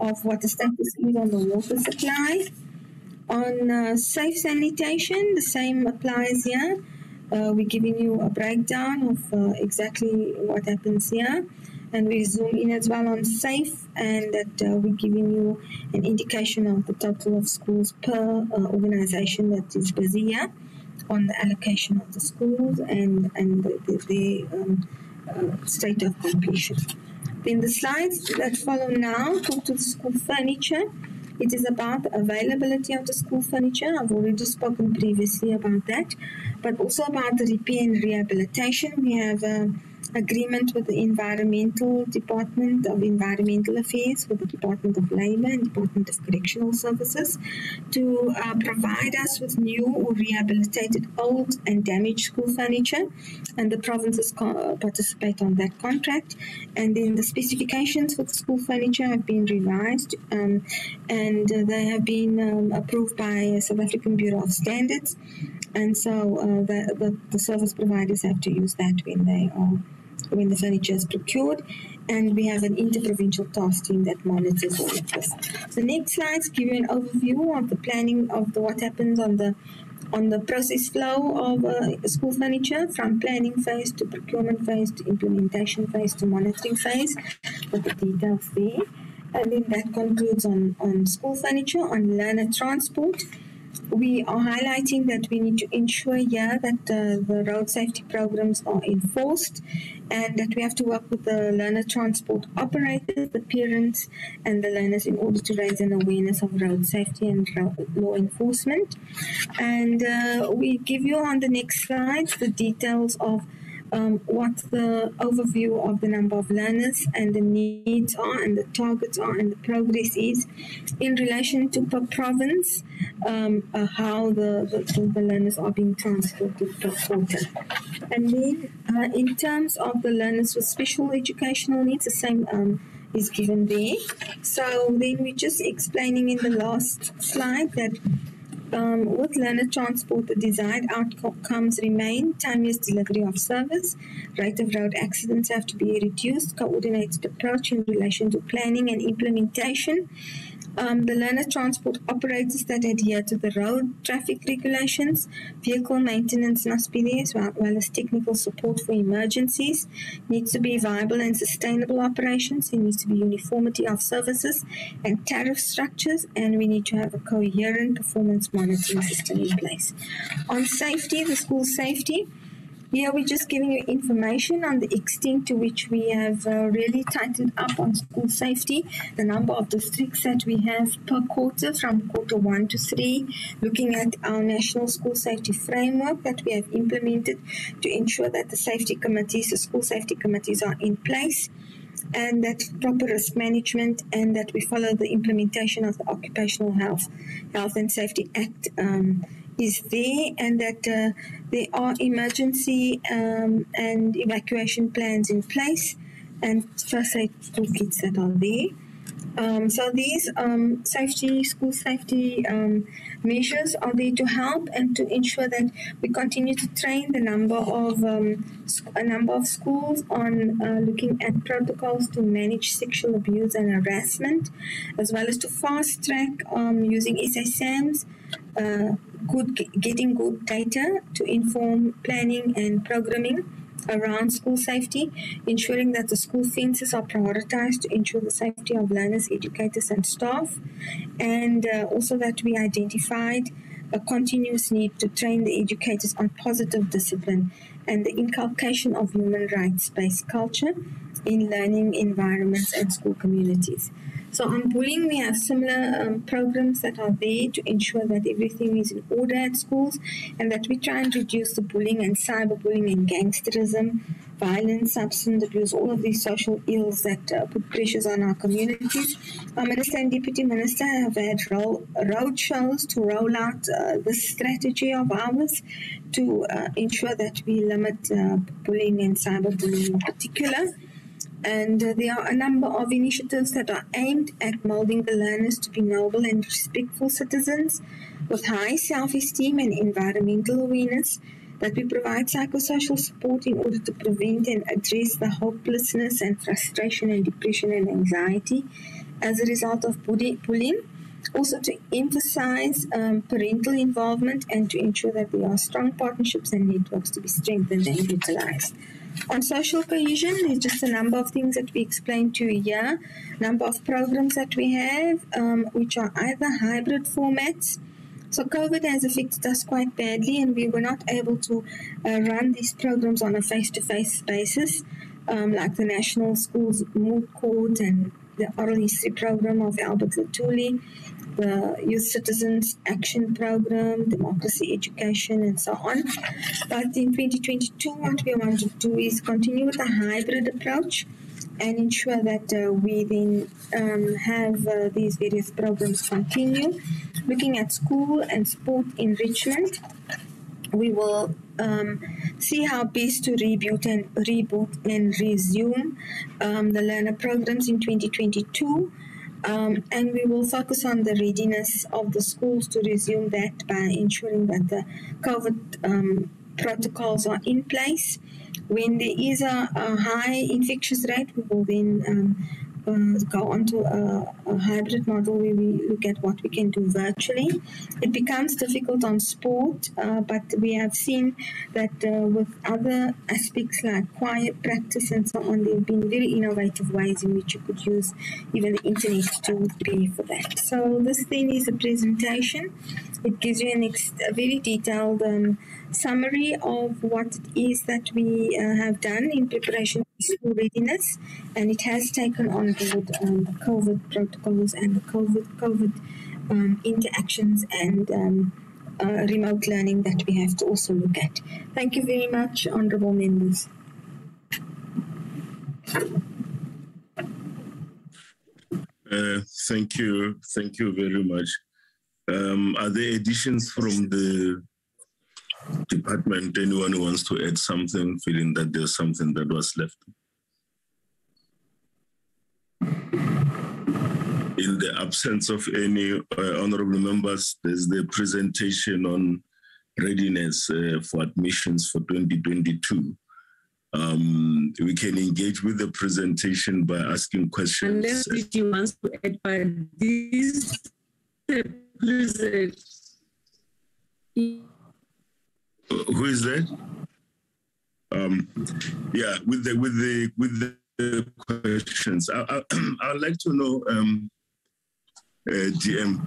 of what the status is on the water supply. On uh, safe sanitation, the same applies here. Uh, we're giving you a breakdown of uh, exactly what happens here. And we zoom in as well on safe, and that uh, we're giving you an indication of the total of schools per uh, organization that is busy here on the allocation of the schools and, and the, the, the um, uh, state of completion. Then the slides that follow now talk to the school furniture. It is about the availability of the school furniture. I've already spoken previously about that, but also about the repair and rehabilitation. We have an agreement with the Environmental Department of Environmental Affairs, with the Department of Labour and Department of Correctional Services to uh, provide us with new or rehabilitated old and damaged school furniture, and the provinces co- participate on that contract. And then the specifications for the school furniture have been revised, um, and uh, they have been um, approved by South African Bureau of Standards. And so uh, the, the, the service providers have to use that when they are when the furniture is procured, and we have an interprovincial task team that monitors all of this. The next slides give you an overview of the planning of the, what happens on the on the process flow of uh, school furniture from planning phase to procurement phase to implementation phase to monitoring phase with the details there. And then that concludes on, on school furniture, on learner transport we are highlighting that we need to ensure here that uh, the road safety programs are enforced and that we have to work with the learner transport operators, the parents, and the learners in order to raise an awareness of road safety and law enforcement. And uh, we give you on the next slide the details of um, what the overview of the number of learners and the needs are and the targets are and the progress is in relation to per province, um, uh, how the, the, the learners are being transported per quarter. And then uh, in terms of the learners with special educational needs, the same um, is given there. So then we're just explaining in the last slide that um, with learner transport, the desired outcomes remain. Timeous delivery of service, rate of road accidents have to be reduced, coordinated approach in relation to planning and implementation, Um, the learner transport operators that adhere to the road traffic regulations, vehicle maintenance must be there as well, well as technical support for emergencies. Needs to be viable and sustainable operations. There needs to be uniformity of services and tariff structures, and we need to have a coherent performance monitoring system in place. On safety, the school safety. Here we're just giving you information on the extent to which we have uh, really tightened up on school safety, the number of districts that we have per quarter from quarter one to three, looking at our national school safety framework that we have implemented to ensure that the safety committees, the school safety committees are in place and that proper risk management and that we follow the implementation of the Occupational Health Health and Safety Act um, is there and that uh, there are emergency um, and evacuation plans in place and first aid toolkits that are there. Um, so these um, safety, school safety um, measures are there to help and to ensure that we continue to train the number of um, a number of schools on uh, looking at protocols to manage sexual abuse and harassment, as well as to fast track um, using SA SAMS, good getting good data to inform planning and programming around school safety, ensuring that the school fences are prioritized to ensure the safety of learners, educators, and staff, and uh, also that we identified a continuous need to train the educators on positive discipline and the inculcation of human rights based culture in learning environments and school communities. So on bullying, we have similar um, programs that are there to ensure that everything is in order at schools and that we try and reduce the bullying and cyberbullying and gangsterism, violence, substance abuse, all of these social ills that uh, put pressures on our communities. Our Minister and Deputy Minister have had ro- road shows to roll out uh, this strategy of ours to uh, ensure that we limit uh, bullying and cyberbullying in particular. And uh, there are a number of initiatives that are aimed at molding the learners to be noble and respectful citizens with high self esteem and environmental awareness. That we provide psychosocial support in order to prevent and address the hopelessness and frustration and depression and anxiety as a result of bullying. Also, to emphasize um, parental involvement and to ensure that there are strong partnerships and networks to be strengthened and utilized. On social cohesion, there's just a number of things that we explained to you here. Number of programs that we have, um, which are either hybrid formats. So COVID has affected us quite badly, and we were not able to uh, run these programs on a face-to-face basis, um, like the National Schools Moot Court and the Oral History Program of Albert Luthuli the Youth Citizens Action Program, Democracy Education, and so on. But in 2022, what we want to do is continue with a hybrid approach and ensure that uh, we then um, have uh, these various programs continue. Looking at school and sport enrichment, we will um, see how best to reboot and reboot and resume um, the learner programs in 2022 um, and we will focus on the readiness of the schools to resume that by ensuring that the COVID um, protocols are in place. When there is a, a high infectious rate, we will then um, uh, go onto a, a, hybrid model where we look at what we can do virtually. It becomes difficult on sport, uh, but we have seen that uh, with other aspects like quiet practice and so on, there have been very innovative ways in which you could use even the internet to pay for that. So this thing is a presentation. It gives you an a very detailed um, summary of what it is that we uh, have done in preparation for school readiness, and it has taken on board um, the COVID protocols and the COVID COVID um, interactions and um, uh, remote learning that we have to also look at. Thank you very much, honourable members. Uh, thank you, thank you very much. Um, are there additions from the department? Anyone who wants to add something, feeling that there's something that was left? In the absence of any uh, honorable members, there's the presentation on readiness uh, for admissions for 2022. Um, we can engage with the presentation by asking questions. Unless DG wants to add, but this the present. Who is that? Um, yeah, with the with the with the questions, I, I, I'd like to know, um, uh, GM,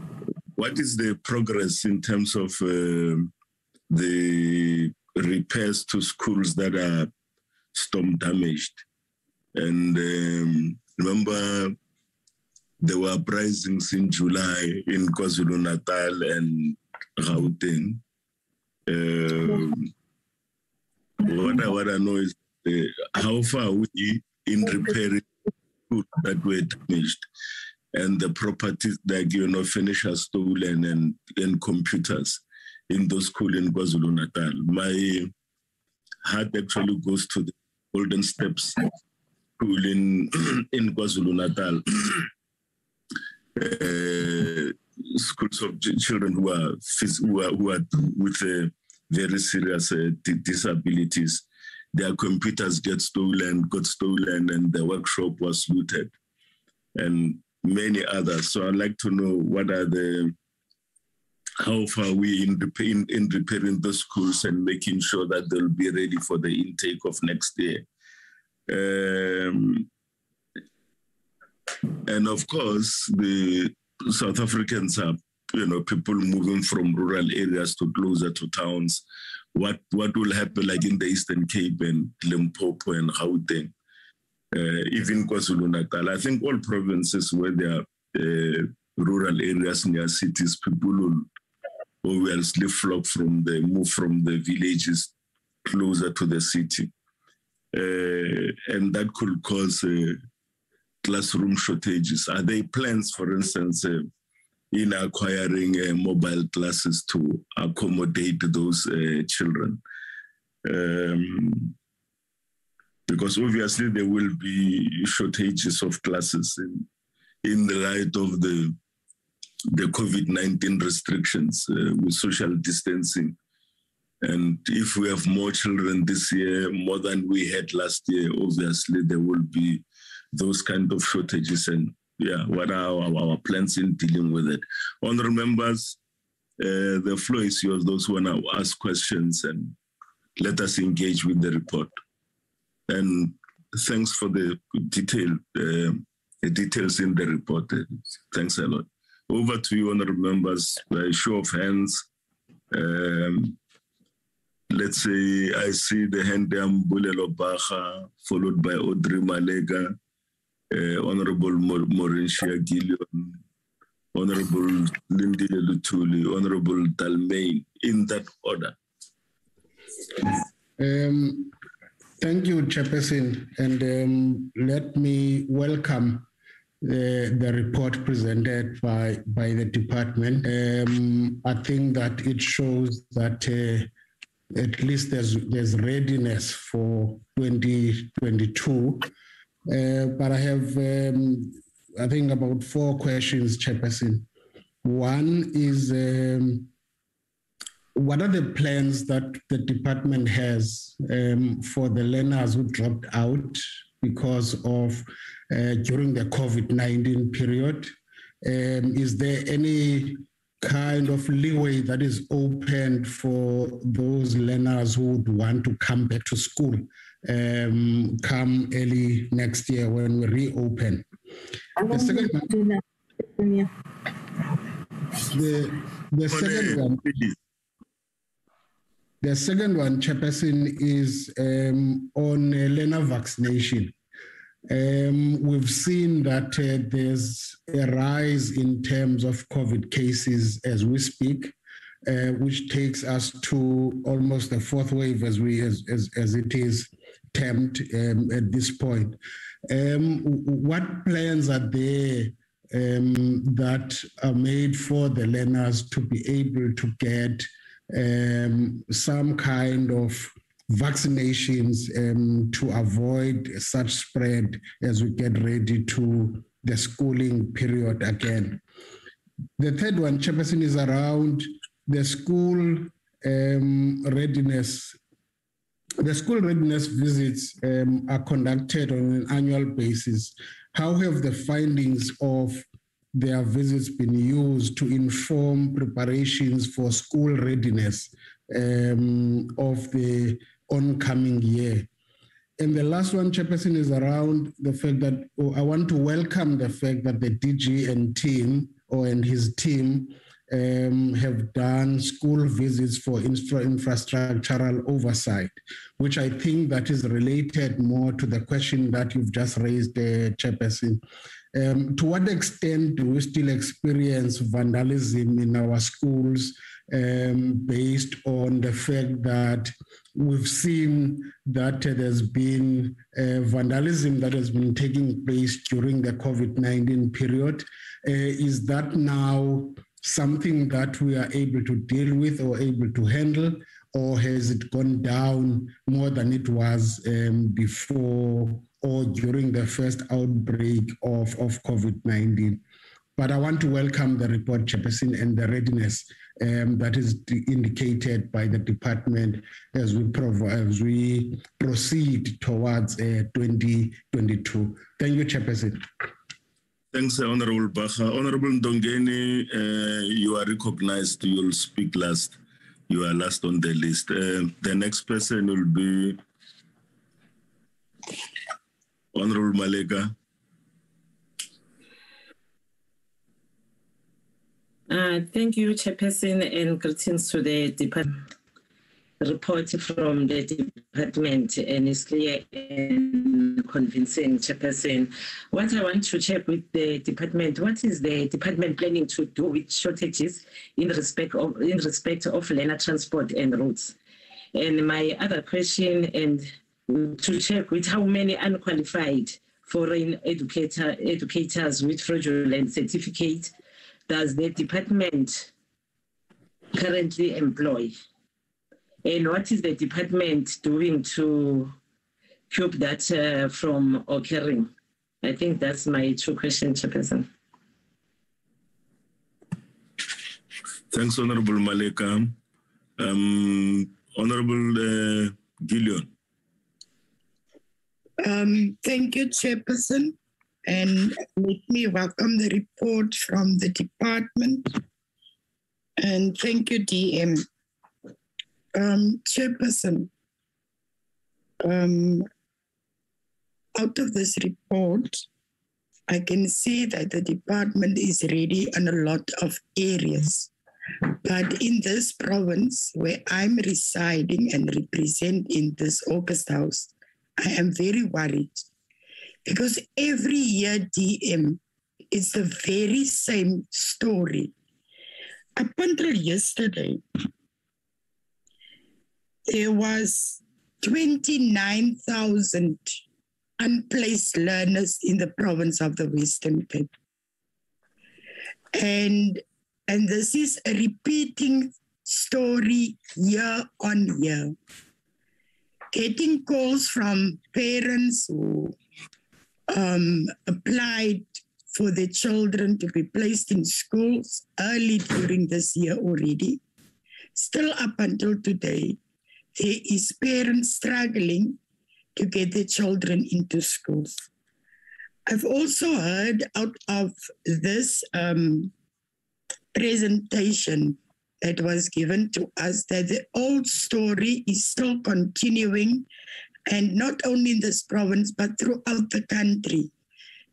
what is the progress in terms of uh, the repairs to schools that are storm damaged? And um, remember, there were uprisings in July in KwaZulu Natal and Gauteng. Um, what I want to know is uh, how far are we in repairing schools that were damaged and the properties like you know furniture stolen and, and computers in those schools in KwaZulu Natal. My heart actually goes to the Golden Steps school in in KwaZulu Natal. uh, schools of children who are who are, who are with uh, very serious uh, di- disabilities. Their computers get stolen, got stolen, and the workshop was looted, and many others. So I'd like to know what are the how far we in, in, in repairing the schools and making sure that they'll be ready for the intake of next year. Um, and of course, the South Africans are, you know, people moving from rural areas to closer to towns. What what will happen, like in the Eastern Cape and Limpopo and Gauteng, uh, even KwaZulu Natal? I think all provinces where there are uh, rural areas near cities, people will obviously flock from the move from the villages closer to the city, uh, and that could cause. Uh, classroom shortages? Are there plans, for instance, uh, in acquiring uh, mobile classes to accommodate those uh, children? Um, because obviously there will be shortages of classes in, in the light of the the COVID-19 restrictions uh, with social distancing. And if we have more children this year, more than we had last year, obviously there will be those kind of shortages and yeah, what are our, our plans in dealing with it? Honorable members, uh, the floor is yours. Those who want to ask questions and let us engage with the report. And thanks for the detail, uh, details in the report. Thanks a lot. Over to you, honorable members. By show of hands, um, let's say I see the hand there, Bulelo Baja, followed by Audrey Maleka, uh, Honorable Maureen Gillion, Honorable Lindy Luthuli, Honorable Dalmain, in that order. Um, thank you, Chairperson, and um, let me welcome the, the report presented by, by the department. Um, I think that it shows that uh, at least there's, there's readiness for 2022. Uh, but I have, um, I think, about four questions, Chairperson. One is um, what are the plans that the department has um, for the learners who dropped out because of uh, during the COVID 19 period? Um, is there any kind of leeway that is opened for those learners who would want to come back to school um, come early next year when we reopen. The second one, the, the second one, the second one, Chairperson, is um, on uh, learner vaccination. Um, we've seen that uh, there's a rise in terms of COVID cases as we speak, uh, which takes us to almost the fourth wave as we as, as, as it is termed um, at this point. Um, what plans are there um, that are made for the learners to be able to get um, some kind of vaccinations um, to avoid such spread as we get ready to the schooling period again. The third one, Chairperson, is around the school um, readiness the school readiness visits um, are conducted on an annual basis. How have the findings of their visits been used to inform preparations for school readiness um, of the oncoming year? And the last one, Chairperson, is around the fact that oh, I want to welcome the fact that the DG and team, or and his team, um, have done school visits for infra- infrastructural oversight, which I think that is related more to the question that you've just raised, uh, Chairperson. Um, to what extent do we still experience vandalism in our schools um, based on the fact that we've seen that uh, there's been uh, vandalism that has been taking place during the COVID 19 period? Uh, is that now something that we are able to deal with or able to handle, or has it gone down more than it was um, before or during the first outbreak of, of COVID 19? But I want to welcome the report, Chairperson, and the readiness um, that is indicated by the department as we, prov- as we proceed towards uh, 2022. Thank you, Chairperson. Thanks, Honorable Baha. Honorable Ndongeni, uh, you are recognized. You'll speak last. You are last on the list. Uh, the next person will be Honorable Maleka. Uh, thank you, Chairperson, and greetings to the department. Report from the department and it's clear and convincing, Chairperson. What I want to check with the department, what is the department planning to do with shortages in respect of in respect of learner transport and routes? And my other question, and to check with how many unqualified foreign educator educators with fraudulent certificate does the department currently employ? And what is the department doing to keep that uh, from occurring? I think that's my two questions, Chairperson. Thanks, Honorable Maleka. Um, Honorable uh, Gillion. Um, thank you, Chairperson. And let me welcome the report from the department. And thank you, DM. Um, Chairperson, um, out of this report, I can see that the department is ready on a lot of areas. But in this province where I'm residing and represent in this August House, I am very worried because every year DM is the very same story. Up until yesterday, there was 29,000 unplaced learners in the province of the Western Cape. And, and this is a repeating story year on year. Getting calls from parents who um, applied for their children to be placed in schools early during this year already. Still up until today, is parents struggling to get their children into schools. I've also heard out of this um, presentation that was given to us that the old story is still continuing, and not only in this province, but throughout the country,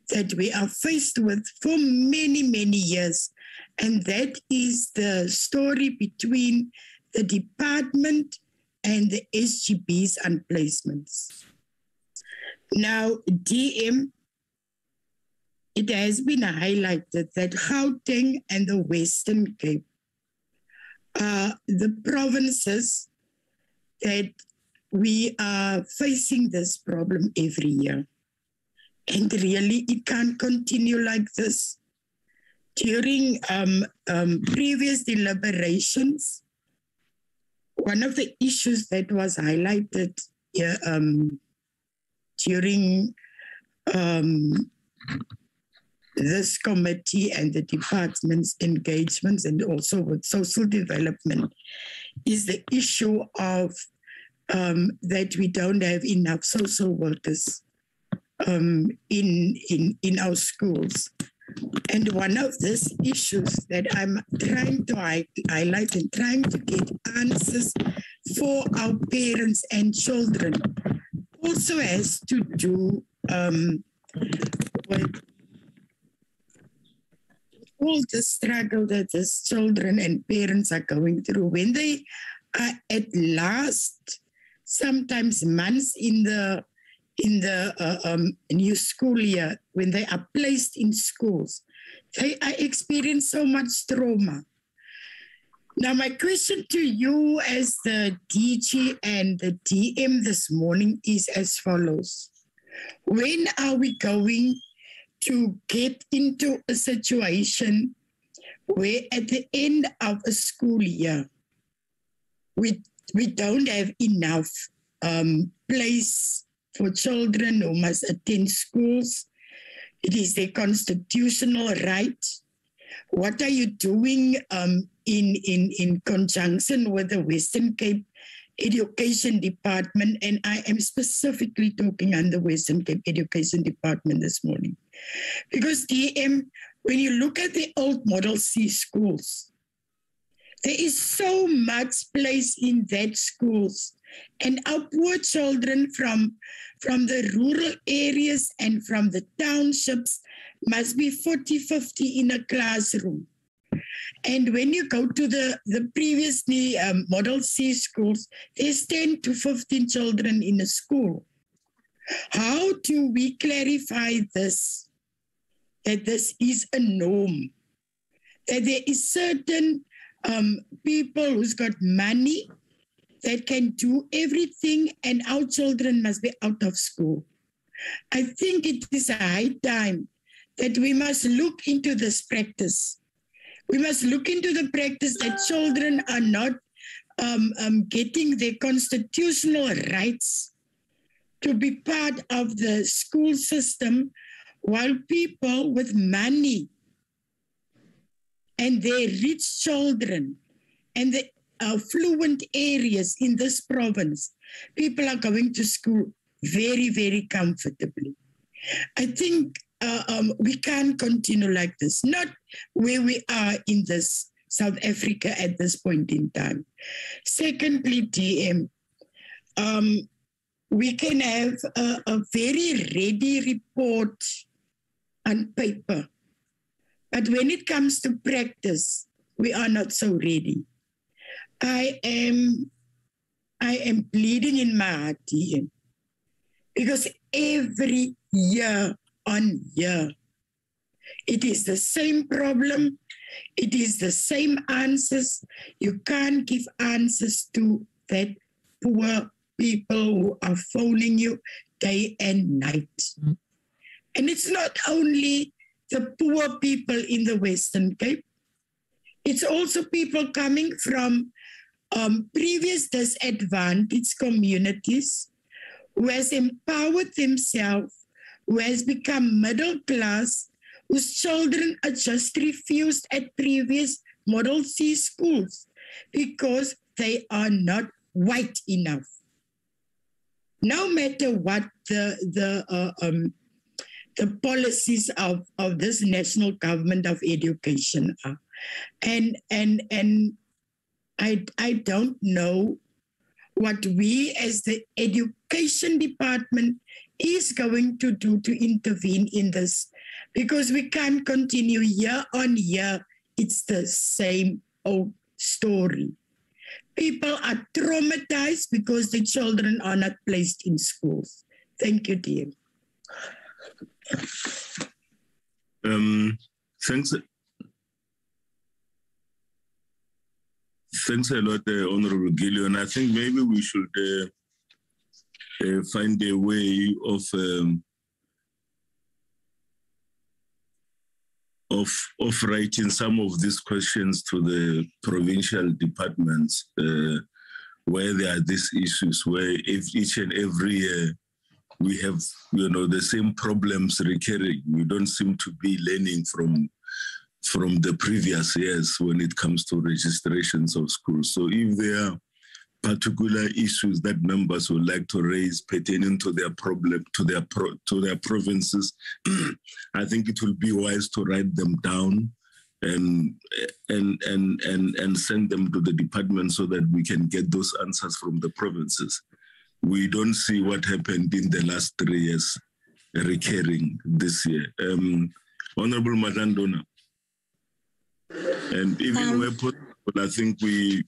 that we are faced with for many, many years. And that is the story between the department and the SGBs and placements. Now, DM, it has been highlighted that Gauteng and the Western Cape are the provinces that we are facing this problem every year. And really, it can't continue like this. During um, um, previous deliberations, one of the issues that was highlighted yeah, um, during um, this committee and the department's engagements and also with social development is the issue of um, that we don't have enough social workers um, in, in, in our schools. And one of these issues that I'm trying to highlight and trying to get answers for our parents and children also has to do um, with all the struggle that these children and parents are going through. When they are at last sometimes months in the in the uh, um, new school year when they are placed in schools they are experience so much trauma. Now my question to you as the dg and the dm this morning is as follows. When are we going to get into a situation where at the end of a school year we we don't have enough um, place for children who must attend schools. It is their constitutional right. What are you doing um, in, in, in conjunction with the Western Cape Education Department? And I am specifically talking on the Western Cape Education Department this morning. Because DM, when you look at the old Model C schools, there is so much place in that schools and our poor children from from the rural areas and from the townships must be 40 50 in a classroom. And when you go to the the previously um, model c schools there's 10 to 15 children in a school. How do we clarify this? That this is a norm. That there is certain um, people who's got money that can do everything and our children must be out of school. I think it is a high time that we must look into this practice. We must look into the practice that children are not um, um, getting their constitutional rights to be part of the school system while people with money and their rich children and the affluent areas in this province, people are going to school very, very comfortably. I think uh, um, we can't continue like this, not where we are in this South Africa at this point in time. Secondly, DM, um, we can have a, a very ready report on paper, but when it comes to practice, we are not so ready. I am I am bleeding in my heart DM, because every year on year it is the same problem. It is the same answers. You can't give answers to that poor people who are phoning you day and night. And it's not only the poor people in the western cape. It's also people coming from um, previous disadvantaged communities who has empowered themselves, who has become middle class, whose children are just refused at previous Model C schools because they are not white enough. No matter what the the uh, um, the policies of, of this national government of education are, and and and I, I don't know what we as the education department is going to do to intervene in this because we can't continue year on year. It's the same old story. People are traumatized because the children are not placed in schools. Thank you, dear. Um, thanks. Thanks a lot, uh, Honorable Gillion. I think maybe we should uh, uh, find a way of um, of of writing some of these questions to the provincial departments uh, where there are these issues, where if each and every year we have you know the same problems recurring. We don't seem to be learning from from the previous years when it comes to registrations of schools. So if there are particular issues that members would like to raise pertaining to their problem to their pro, to their provinces, I think it will be wise to write them down and and and and and send them to the department so that we can get those answers from the provinces. We don't see what happened in the last three years recurring this year. Um, Honorable Madandona. And even um, where possible, I think we,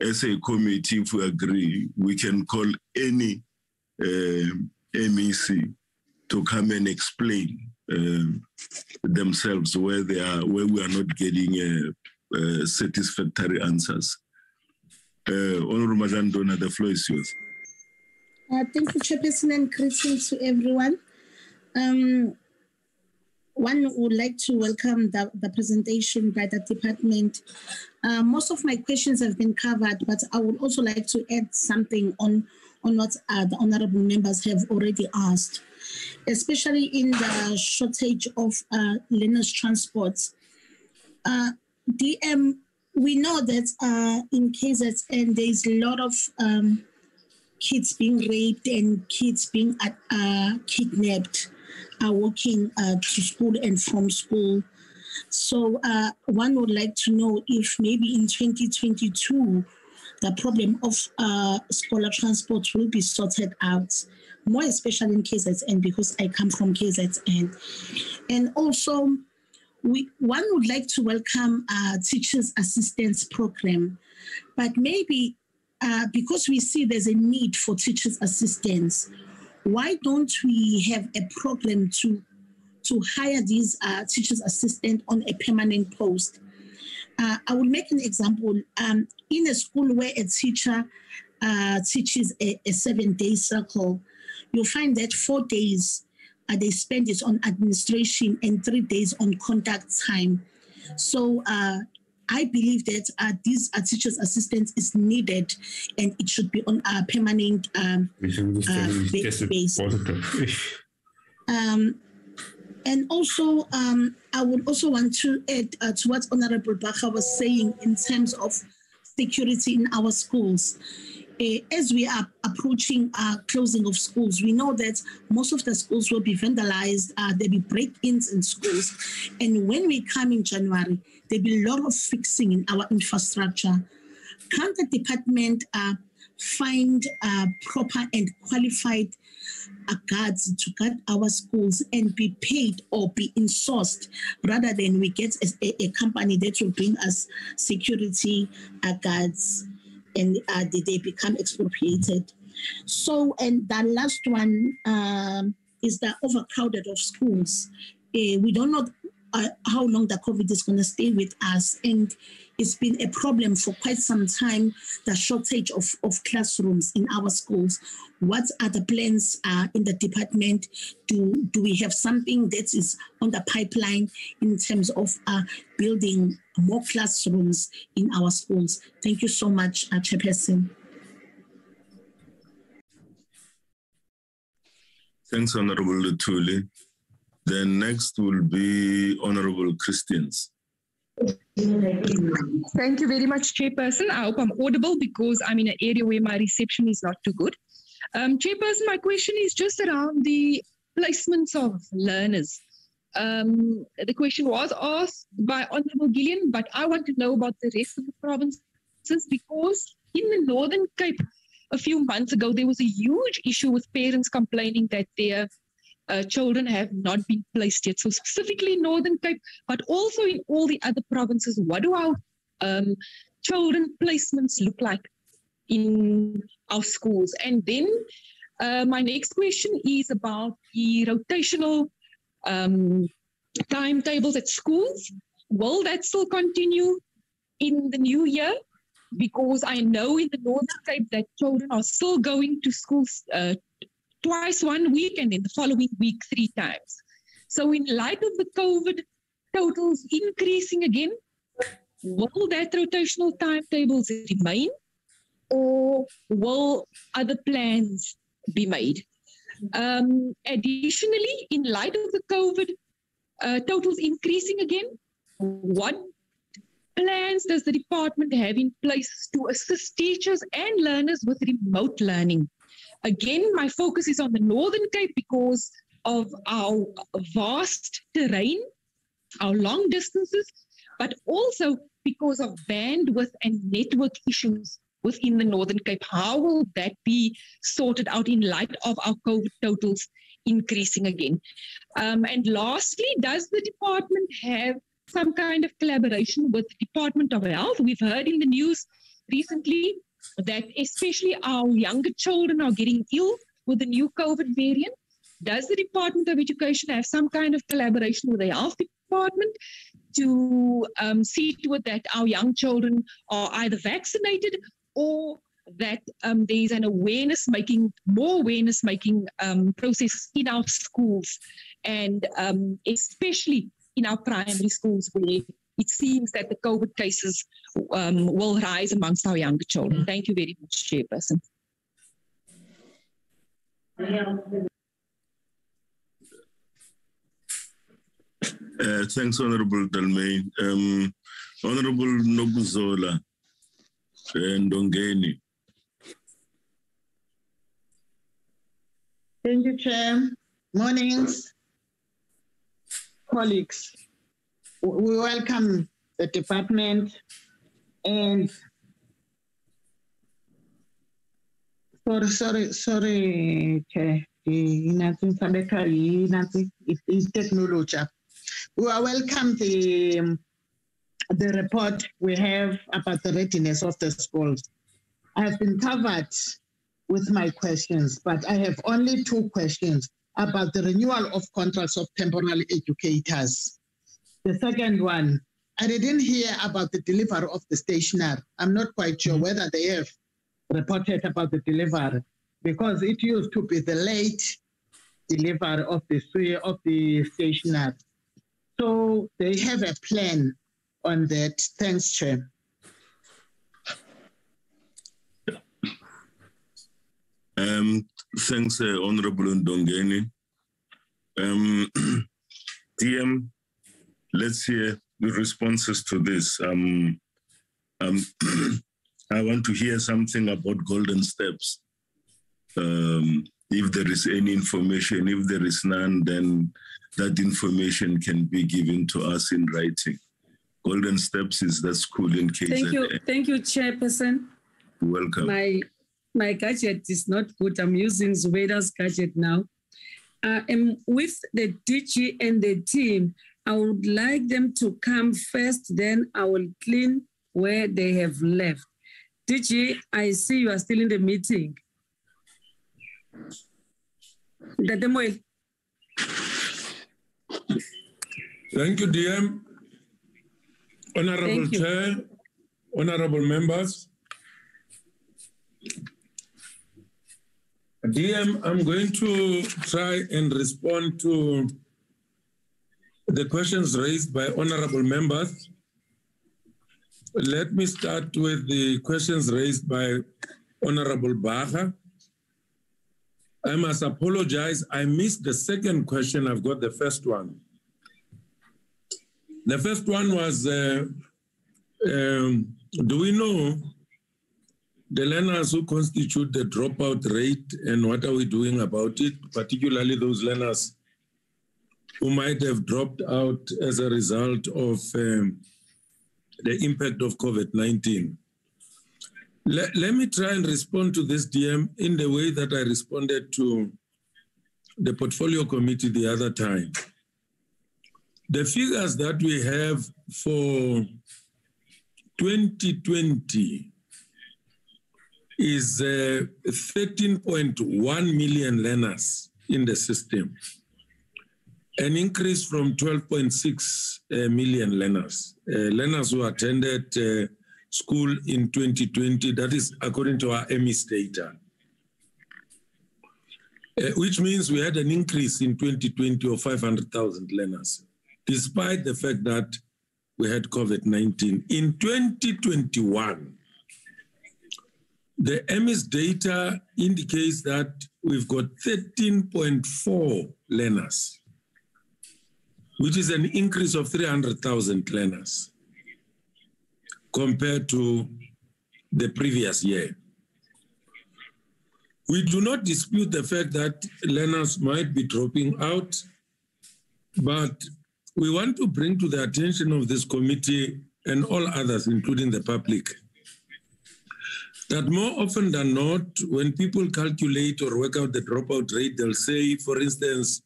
as a committee, if we agree, we can call any uh, MEC to come and explain uh, themselves where they are, where we are not getting uh, uh satisfactory answers. Uh, Honorable Madandona, the floor is yours. Uh, thank you, Chairperson, and greetings to everyone. Um, one would like to welcome the, the presentation by the department. Uh, most of my questions have been covered, but I would also like to add something on, on what uh, the honorable members have already asked, especially in the shortage of uh, learners transport. Uh, DM, we know that uh, in KZN there is a lot of um, kids being raped and kids being uh, kidnapped are walking uh, to school and from school. So uh, one would like to know if maybe in 2022, the problem of uh, scholar transport will be sorted out, more especially in KZN because I come from KZN. And also, we, one would like to welcome a teachers assistance program, but maybe uh, because we see there's a need for teachers assistance, why don't we have a program to to hire these uh, teachers assistant on a permanent post? Uh, I will make an example. Um, in a school where a teacher uh, teaches a, a seven-day cycle, you'll find that four days uh, they spend it on administration and three days on contact time. So uh, I believe that uh, these uh, teachers' assistance is needed and it should be on a permanent um, uh, basis. um, and also, um, I would also want to add uh, to what Honorable Bacha was saying in terms of security in our schools. Uh, as we are approaching uh, closing of schools, we know that most of the schools will be vandalized. Uh, there'll be break-ins in schools, and when we come in January, there'll be a lot of fixing in our infrastructure. Can the department uh, find uh, proper and qualified uh, guards to guard our schools and be paid or be insourced rather than we get a, a company that will bring us security uh, guards and uh, they become expropriated. So, and the last one um, is the overcrowded of schools. Uh, we don't know uh, how long the COVID is going to stay with us. And it's been a problem for quite some time, the shortage of, of classrooms in our schools. What are the plans uh, in the department? Do, do we have something that is on the pipeline in terms of uh, building more classrooms in our schools? Thank you so much, uh, Chairperson. Thanks, Honorable Luthuli. Then next will be Honorable Christians. Thank you very much, Chairperson. I hope I'm audible because I'm in an area where my reception is not too good. Um, Chairperson, my question is just around the placements of learners. Um, the question was asked by Honorable Gillion, but I want to know about the rest of the provinces because in the Northern Cape, a few months ago, there was a huge issue with parents complaining that their uh, children have not been placed yet. So specifically Northern Cape, but also in all the other provinces, what do our um, children placements look like in our schools? And then uh, my next question is about the rotational um, timetables at schools. Will that still continue in the new year? Because I know in the Northern Cape that children are still going to schools uh, twice one week and then the following week three times. So, in light of the COVID totals increasing again, will that rotational timetables remain or will other plans be made? Um, additionally, in light of the COVID uh, totals increasing again, what plans does the department have in place to assist teachers and learners with remote learning? Again, my focus is on the Northern Cape because of our vast terrain, our long distances, but also because of bandwidth and network issues within the Northern Cape. How will that be sorted out in light of our COVID totals increasing again? Um, and lastly, does the department have some kind of collaboration with the Department of Health? We've heard in the news recently that especially our younger children are getting ill with the new COVID variant. Does the Department of Education have some kind of collaboration with the health department to um, see to it that our young children are either vaccinated or that um, there's an awareness making, more awareness making um, process in our schools and um, especially in our primary schools where it seems that the COVID cases um, will rise amongst our younger children. Thank you very much, Chairperson. Uh, thanks, Honorable Dalmay. Um, Honorable Nobuzola Ndongeni. Thank you, Chair. Mornings, colleagues. We welcome the department and sorry, sorry, sorry, nothing. It's technology. We welcome the the report we have about the readiness of the schools. I have been covered with my questions, but I have only two questions about the renewal of contracts of temporary educators. The second one, I didn't hear about the delivery of the stationery. I'm not quite sure whether they have reported about the delivery because it used to be the late delivery of the of the stationery. So they have a plan on that. Thanks, Chair. Um, thanks, uh, Honorable Ndongeni. Um, DM, let's hear the responses to this. Um, um, I want to hear something about golden steps. Um, if there is any information, if there is none, then that information can be given to us in writing. Golden Steps is that school in KZN. Thank you, thank you, Chairperson. Welcome. My my gadget is not good. I'm using Zubeda's gadget now. Uh, and with the DG and the team, I would like them to come first, then I will clean where they have left. DG, I see you are still in the meeting. Thank you, DM. Honorable Thank you. Chair, honorable members. DM, I'm going to try and respond to the questions raised by honorable members. Let me start with the questions raised by Honorable Baha. I must apologize. I missed the second question. I've got the first one. The first one was uh, um, Do we know the learners who constitute the dropout rate and what are we doing about it, particularly those learners who might have dropped out as a result of um, the impact of COVID 19? Let, let me try and respond to this DM in the way that I responded to the portfolio committee the other time. The figures that we have for 2020 is uh, 13.1 million learners in the system, an increase from 12.6 uh, million learners. Uh, learners who attended uh, school in 2020, that is according to our EMIS data. Uh, which means we had an increase in 2020 of 500,000 learners, despite the fact that we had COVID 19. In 2021, the EMIS data indicates that we've got 13.4 learners, which is an increase of 300,000 learners. compared to the previous year. We do not dispute the fact that learners might be dropping out, but we want to bring to the attention of this committee and all others, including the public, that more often than not, when people calculate or work out the dropout rate, they'll say, for instance,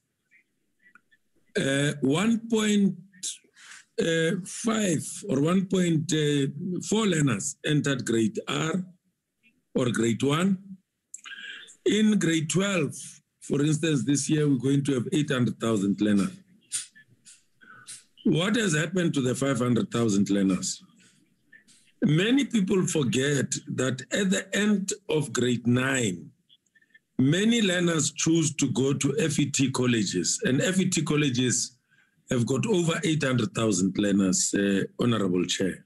Uh, uh, 1.5 or uh, 1.4 learners entered grade R or grade 1. In grade 12, for instance, this year we're going to have 800,000 learners. What has happened to the 500,000 learners? Many people forget that at the end of grade nine, many learners choose to go to FET colleges, and FET colleges have got over 800,000 learners, uh, Honorable Chair.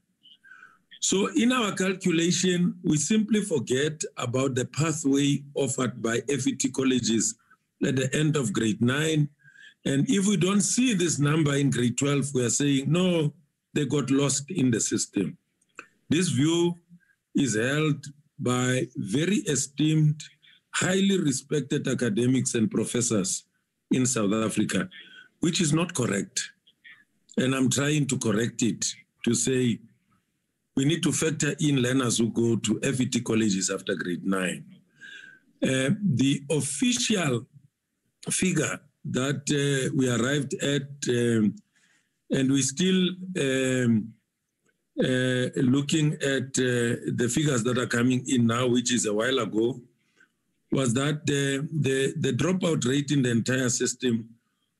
So, in our calculation, we simply forget about the pathway offered by FET colleges at the end of grade nine and if we don't see this number in grade 12, we are saying, no, they got lost in the system. This view is held by very esteemed, highly respected academics and professors in South Africa, which is not correct. And I'm trying to correct it to say we need to factor in learners who go to FET colleges after grade nine. Uh, the official figure that uh, we arrived at, um, and we're still um, uh, looking at uh, the figures that are coming in now, which is a while ago, was that the, the, the dropout rate in the entire system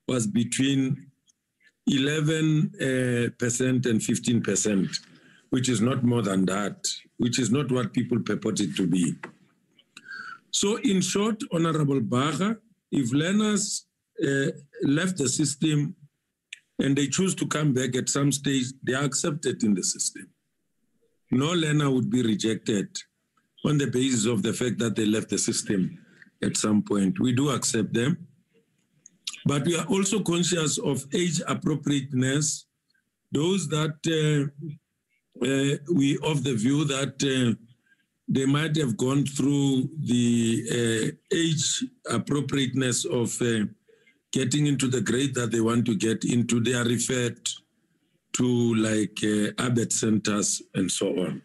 was between 11% uh, and 15%, which is not more than that, which is not what people purport it to be. So, in short, Honorable Baga, if learners uh, left the system and they choose to come back at some stage, they are accepted in the system. No learner would be rejected on the basis of the fact that they left the system at some point. We do accept them. But we are also conscious of age appropriateness, those that uh, uh, we of the view that uh, they might have gone through the uh, age appropriateness of uh, getting into the grade that they want to get into, they are referred to like uh, ABET centers and so on.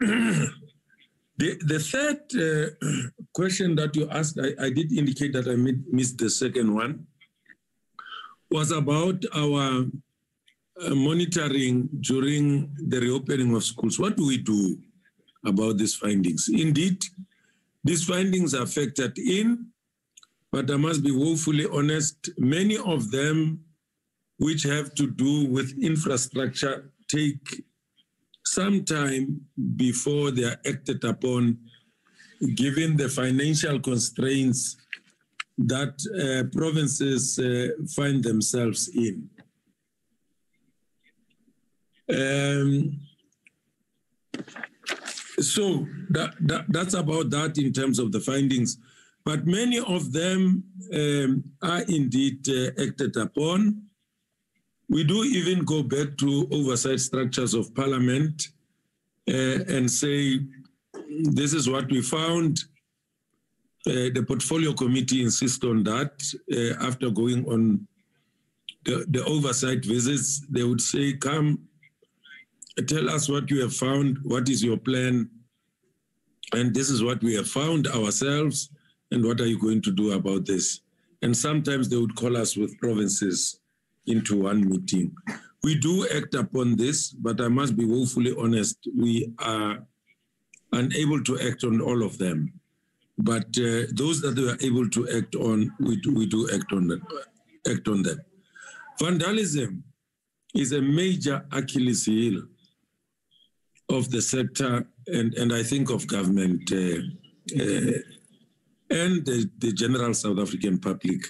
The, the third uh, question that you asked, I, I did indicate that I missed the second one, was about our uh, monitoring during the reopening of schools. What do we do about these findings? Indeed, these findings are factored in but I must be woefully honest, many of them which have to do with infrastructure take some time before they are acted upon, given the financial constraints that uh, provinces uh, find themselves in. Um, so that, that, that's about that in terms of the findings but many of them um, are indeed uh, acted upon. We do even go back to oversight structures of parliament uh, and say, this is what we found. Uh, the portfolio committee insists on that. Uh, after going on the, the oversight visits, they would say, come, tell us what you have found, what is your plan, and this is what we have found ourselves and what are you going to do about this? And sometimes they would call us with provinces into one meeting. We do act upon this, but I must be woefully honest, we are unable to act on all of them. But uh, those that we are able to act on, we do, we do act on them. Act on them. Vandalism is a major Achilles heel of the sector, and, and I think of government uh, uh, and the, the general South African public.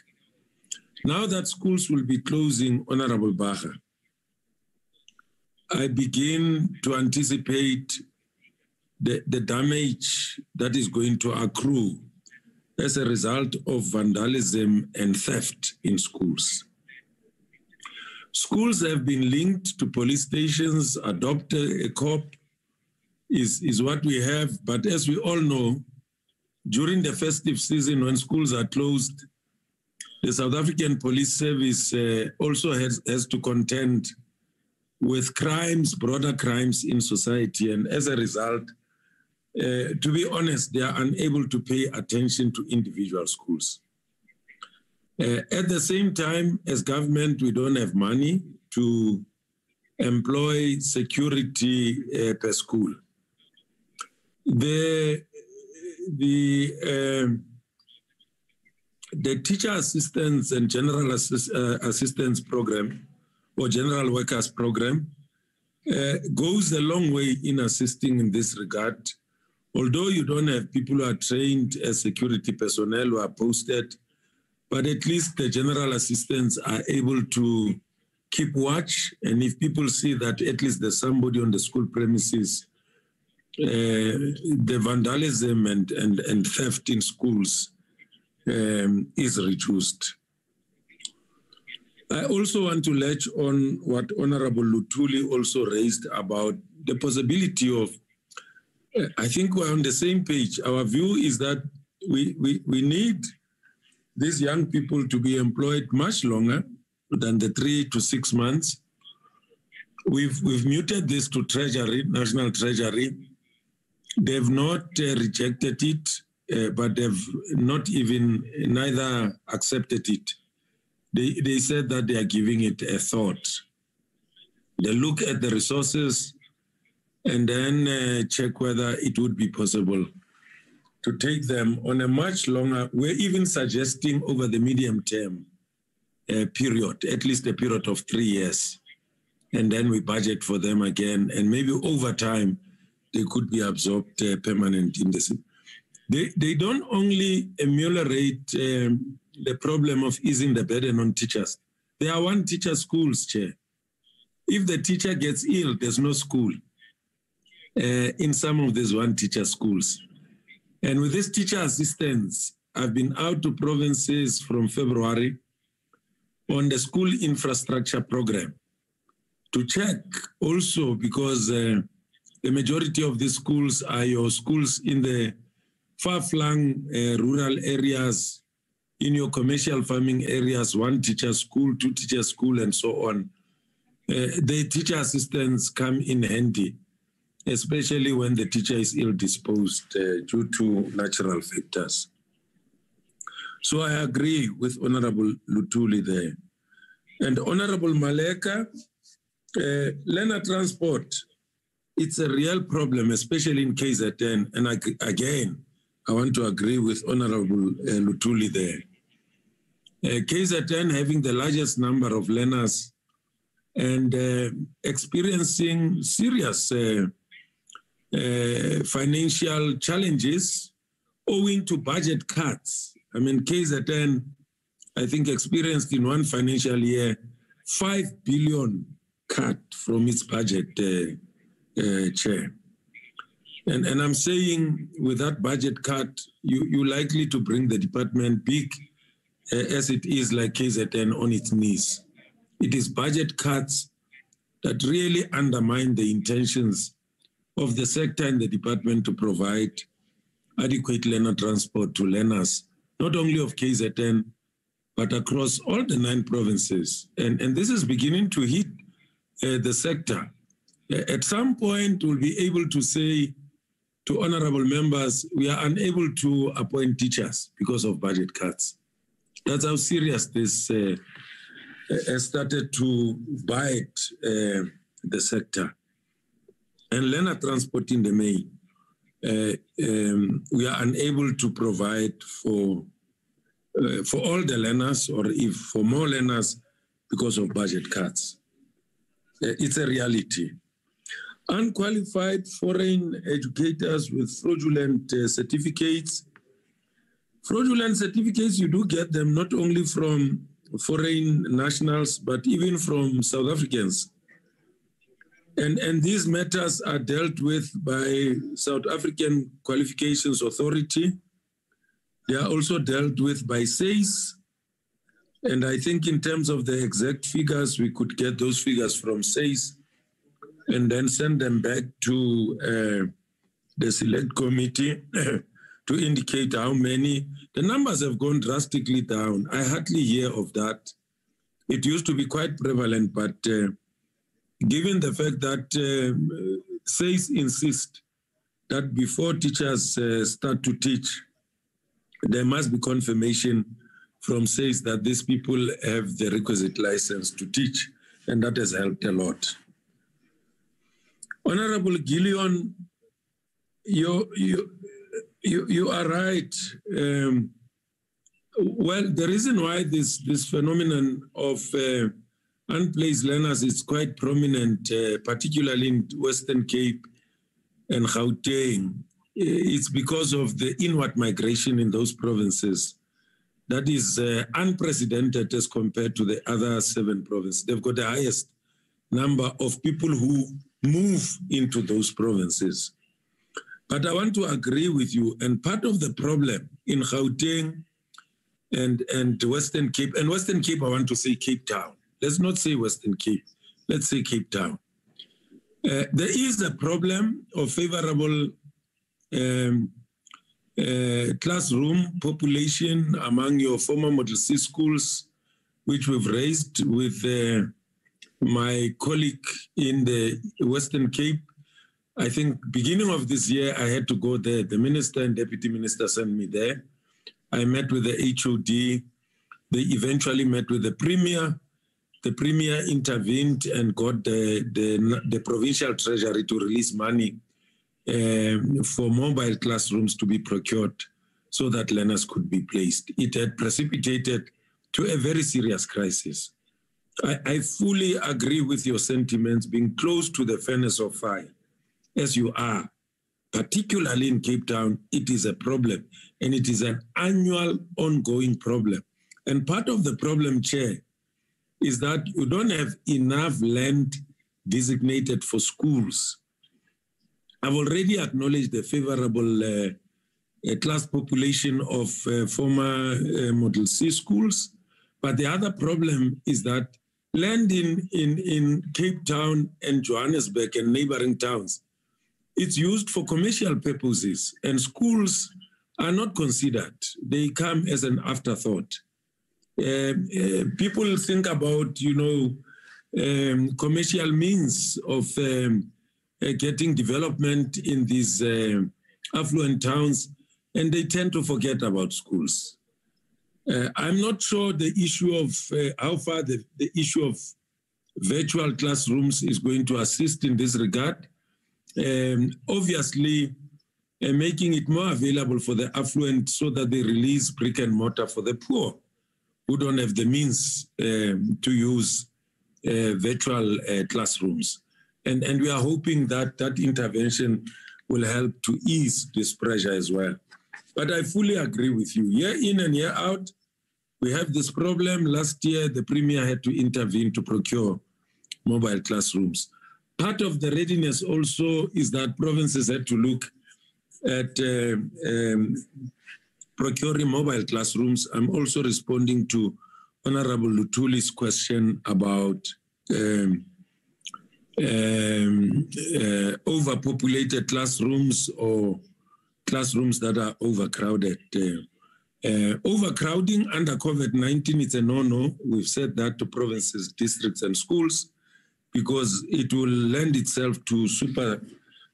Now that schools will be closing, Honorable Baga, I begin to anticipate the, the damage that is going to accrue as a result of vandalism and theft in schools. Schools have been linked to police stations, adopted a cop is, is what we have. But as we all know, during the festive season when schools are closed, the South African Police Service uh, also has, has to contend with crimes, broader crimes in society. And as a result, uh, to be honest, they are unable to pay attention to individual schools. Uh, at the same time, as government, we don't have money to employ security uh, per school. The, the, um, the teacher assistance and general assist, uh, assistance program or general workers program uh, goes a long way in assisting in this regard. Although you don't have people who are trained as security personnel who are posted, but at least the general assistants are able to keep watch. And if people see that at least there's somebody on the school premises, uh, the vandalism and, and, and theft in schools um, is reduced. I also want to latch on what Honorable Luthuli also raised about the possibility of, uh, I think we're on the same page. Our view is that we, we, we need these young people to be employed much longer than the three to six months. We've, we've muted this to Treasury, National Treasury. They've not uh, rejected it, uh, but they've not even neither accepted it. They, they said that they are giving it a thought. They look at the resources and then uh, check whether it would be possible to take them on a much longer, we're even suggesting over the medium term uh, period, at least a period of three years. And then we budget for them again. And maybe over time, they could be absorbed uh, permanent in the. They, they don't only ameliorate um, the problem of easing the burden on teachers. There are one teacher schools, Chair. If the teacher gets ill, there's no school uh, in some of these one teacher schools. And with this teacher assistance, I've been out to provinces from February on the school infrastructure program to check also because uh, the majority of these schools are your schools in the far-flung uh, rural areas, in your commercial farming areas, one teacher school, two teacher school, and so on. Uh, the teacher assistants come in handy especially when the teacher is ill disposed uh, due to natural factors. So I agree with Honorable Luthuli there. And Honorable Maleka, uh, learner transport, it's a real problem, especially in KZN. And again, I want to agree with Honorable uh, Luthuli there. Uh, KZN having the largest number of learners and uh, experiencing serious uh, uh, financial challenges owing to budget cuts. I mean, KZN, I think, experienced in one financial year 5 billion cut from its budget, uh, uh, Chair. And, and I'm saying with that budget cut, you, you're likely to bring the department big uh, as it is like KZN on its knees. It is budget cuts that really undermine the intentions of the sector and the department to provide adequate learner transport to learners, not only of KZN, but across all the nine provinces. And, and this is beginning to hit uh, the sector. Uh, at some point, we'll be able to say to honorable members, we are unable to appoint teachers because of budget cuts. That's how serious this uh, has started to bite uh, the sector and learner transport in the main, uh, um, we are unable to provide for uh, for all the learners or if for more learners because of budget cuts. Uh, it's a reality. Unqualified foreign educators with fraudulent uh, certificates. Fraudulent certificates, you do get them not only from foreign nationals, but even from South Africans and, and these matters are dealt with by South African Qualifications Authority. They are also dealt with by SACE. And I think in terms of the exact figures, we could get those figures from SACE and then send them back to uh, the select committee to indicate how many. The numbers have gone drastically down. I hardly hear of that. It used to be quite prevalent, but uh, given the fact that uh, SACE insist that before teachers uh, start to teach, there must be confirmation from SACE that these people have the requisite license to teach, and that has helped a lot. Honorable Gillion, you, you, you, you are right. Um, well, the reason why this, this phenomenon of uh, unplaced learners is quite prominent, uh, particularly in Western Cape and Gauteng, it's because of the inward migration in those provinces that is uh, unprecedented as compared to the other seven provinces. They've got the highest number of people who move into those provinces. But I want to agree with you, and part of the problem in Gauteng and, and Western Cape, and Western Cape, I want to say Cape Town. Let's not say Western Cape, let's say Cape Town. Uh, there is a problem of favorable um, uh, classroom population among your former Model C schools, which we've raised with uh, my colleague in the Western Cape. I think beginning of this year, I had to go there. The minister and deputy minister sent me there. I met with the HOD. They eventually met with the premier. The premier intervened and got the, the, the provincial treasury to release money um, for mobile classrooms to be procured so that learners could be placed. It had precipitated to a very serious crisis. I, I fully agree with your sentiments being close to the furnace of fire, as you are, particularly in Cape Town, it is a problem and it is an annual ongoing problem. And part of the problem, Chair, is that you don't have enough land designated for schools. I've already acknowledged the favorable uh, uh, class population of uh, former uh, Model C schools, but the other problem is that land in, in, in Cape Town and Johannesburg and neighboring towns, it's used for commercial purposes, and schools are not considered. They come as an afterthought. Uh, uh, people think about, you know, um, commercial means of um, uh, getting development in these uh, affluent towns, and they tend to forget about schools. Uh, I'm not sure the issue of uh, how far the, the issue of virtual classrooms is going to assist in this regard. Um, obviously, uh, making it more available for the affluent so that they release brick and mortar for the poor who don't have the means um, to use uh, virtual uh, classrooms. And, and we are hoping that that intervention will help to ease this pressure as well. But I fully agree with you. Year in and year out, we have this problem. Last year, the Premier had to intervene to procure mobile classrooms. Part of the readiness also is that provinces had to look at uh, um, procuring mobile classrooms. I'm also responding to Honorable Luthuli's question about um, um, uh, overpopulated classrooms or classrooms that are overcrowded. Uh, uh, overcrowding under COVID-19 is a no-no. We've said that to provinces, districts, and schools because it will lend itself to super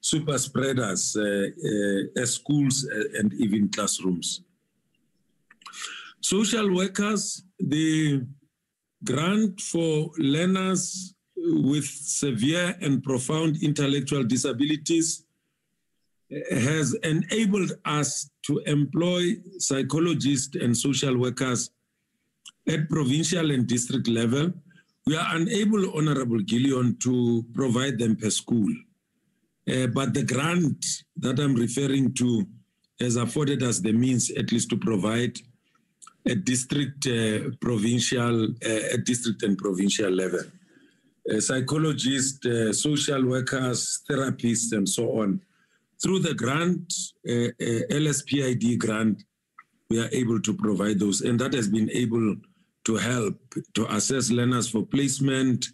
super spreaders uh, uh, as schools uh, and even classrooms. Social workers, the grant for learners with severe and profound intellectual disabilities has enabled us to employ psychologists and social workers at provincial and district level. We are unable, Honorable Gillion, to provide them per school. Uh, but the grant that I'm referring to has afforded us the means at least to provide a district, uh, provincial, uh, a district and provincial level. Uh, psychologists, uh, social workers, therapists, and so on through the grant, uh, uh, LSPID grant, we are able to provide those, and that has been able to help to assess learners for placement